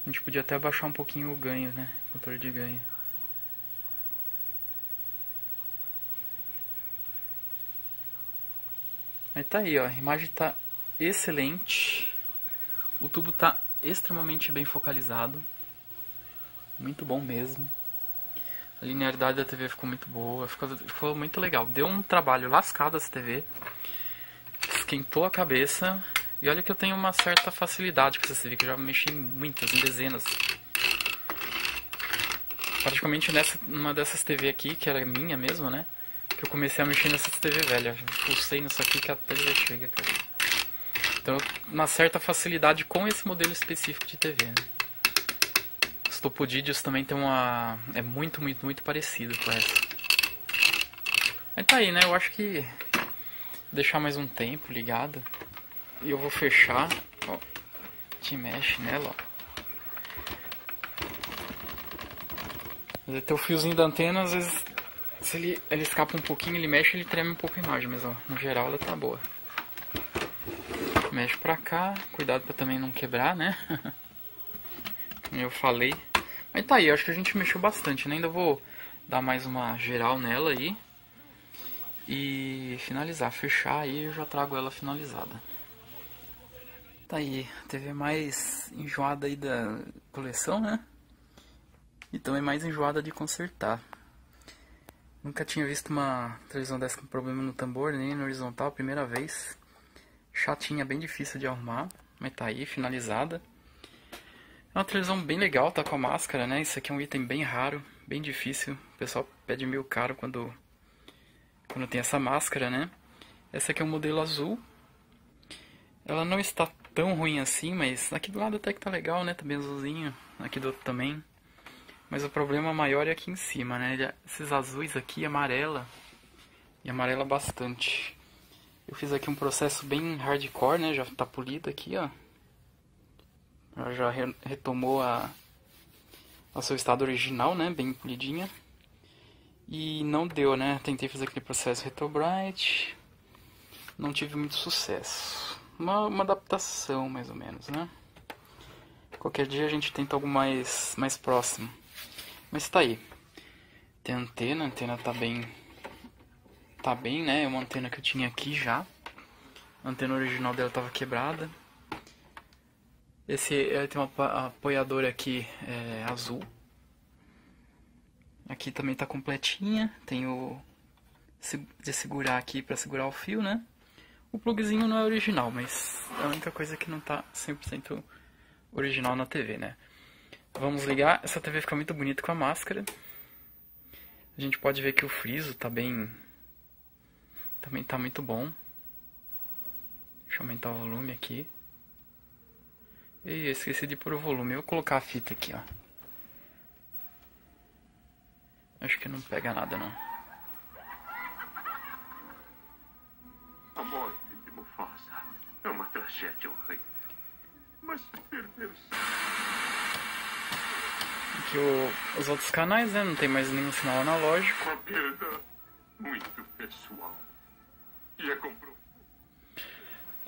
A gente podia até baixar um pouquinho o ganho, né? O controle de ganho. Mas tá aí, ó. A imagem tá excelente. O tubo tá extremamente bem focalizado. Muito bom mesmo. A linearidade da TV ficou muito boa, ficou, ficou muito legal. Deu um trabalho lascado essa TV. Esquentou a cabeça. E olha que eu tenho uma certa facilidade com essa TV, que eu já mexi em muitas, em dezenas. Praticamente nessa, numa dessas TV aqui, que era minha mesmo, né? Que eu comecei a mexer nessas TV velha. Pulsei nisso aqui que até já chega, cara. Então, uma certa facilidade com esse modelo específico de TV, né? Os Topodídeos também tem uma... É muito, muito, muito parecido com essa. Mas tá aí, né? Eu acho que... Deixar mais um tempo ligado. E eu vou fechar. Ó. Te mexe nela, ó. Mas até o fiozinho da antena, às vezes... Se ele, ele escapa um pouquinho, ele mexe, ele treme um pouco a imagem. Mas, ó, no geral, ela tá boa mexe pra cá, cuidado pra também não quebrar, né? Eu falei. Mas tá aí, acho que a gente mexeu bastante, né? Ainda vou dar mais uma geral nela aí. E finalizar, fechar aí eu já trago ela finalizada. Tá aí, TV mais enjoada aí da coleção, né? E também mais enjoada de consertar. Nunca tinha visto uma televisão dessa com problema no tambor, nem no horizontal, primeira vez chatinha, bem difícil de arrumar, mas tá aí, finalizada. É uma televisão bem legal, tá com a máscara, né? Isso aqui é um item bem raro, bem difícil. O pessoal pede meio caro quando, quando tem essa máscara, né? Essa aqui é o modelo azul. Ela não está tão ruim assim, mas aqui do lado até que tá legal, né? Tá bem azulzinho. Aqui do outro também. Mas o problema maior é aqui em cima, né? Esses azuis aqui, amarela. E amarela bastante. Eu fiz aqui um processo bem hardcore, né? Já tá polido aqui, ó. Ela já re retomou a, seu estado original, né? Bem polidinha. E não deu, né? Tentei fazer aquele processo Retrobright. Não tive muito sucesso. Uma, uma adaptação, mais ou menos, né? Qualquer dia a gente tenta algo mais, mais próximo. Mas tá aí. Tem antena, a antena tá bem. Tá bem, né? É uma antena que eu tinha aqui já. A antena original dela tava quebrada. Esse é, tem uma apoiadora aqui é, azul. Aqui também tá completinha. Tem o de segurar aqui para segurar o fio, né? O plugzinho não é original, mas é a única coisa que não tá 100% original na TV, né? Vamos ligar. Essa TV fica muito bonita com a máscara. A gente pode ver que o friso tá bem... Também tá muito bom. Deixa eu aumentar o volume aqui. E esqueci de pôr o volume. Eu vou colocar a fita aqui, ó. Acho que não pega nada, não. A morte de Mufasa é uma tragédia horrível. Mas perder Aqui o, os outros canais, né? Não tem mais nenhum sinal analógico. Uma perda muito pessoal. E é comprovado.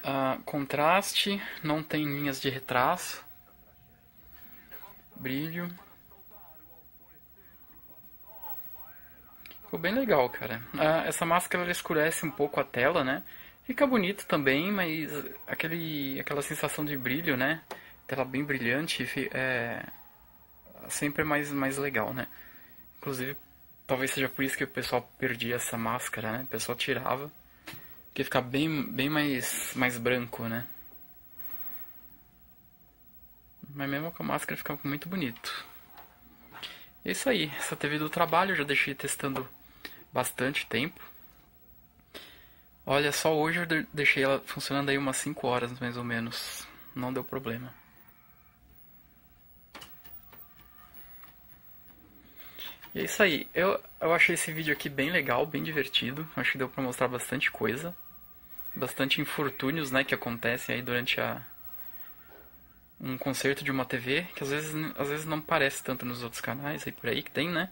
Uh, contraste, não tem linhas de retraso. Brilho. Ficou bem legal, cara. Uh, essa máscara ela escurece um pouco a tela, né? Fica bonito também, mas aquele, aquela sensação de brilho, né? Tela bem brilhante, é sempre mais, mais legal, né? Inclusive, talvez seja por isso que o pessoal perdia essa máscara, né? O pessoal tirava que fica bem, bem mais, mais branco, né? Mas mesmo com a máscara fica muito bonito. É isso aí, essa TV do trabalho eu já deixei testando bastante tempo. Olha, só hoje eu deixei ela funcionando aí umas 5 horas mais ou menos. Não deu problema. E é isso aí. Eu, eu achei esse vídeo aqui bem legal, bem divertido. Acho que deu pra mostrar bastante coisa bastante infortúnios, né, que acontecem aí durante a um concerto de uma TV, que às vezes, às vezes não parece tanto nos outros canais aí por aí que tem, né?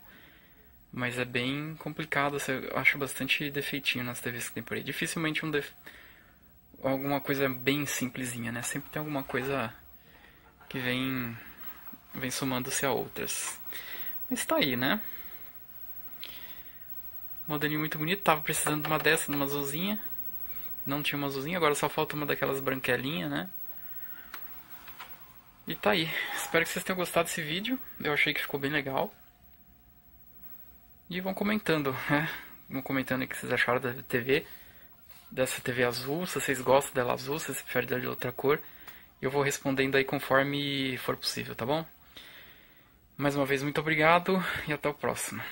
Mas é bem complicado, eu acho bastante defeitinho nas TVs que tem por aí. Dificilmente um def... alguma coisa bem simplesinha, né? Sempre tem alguma coisa que vem vem somando-se a outras. Mas tá aí, né? Modelinho muito bonito, tava precisando de uma dessa, de uma azulzinha. Não tinha uma azulzinha, agora só falta uma daquelas branquelinhas, né? E tá aí. Espero que vocês tenham gostado desse vídeo. Eu achei que ficou bem legal. E vão comentando, né? Vão comentando o que vocês acharam da TV. Dessa TV azul, se vocês gostam dela azul, se vocês preferem dela de outra cor. Eu vou respondendo aí conforme for possível, tá bom? Mais uma vez, muito obrigado e até o próximo.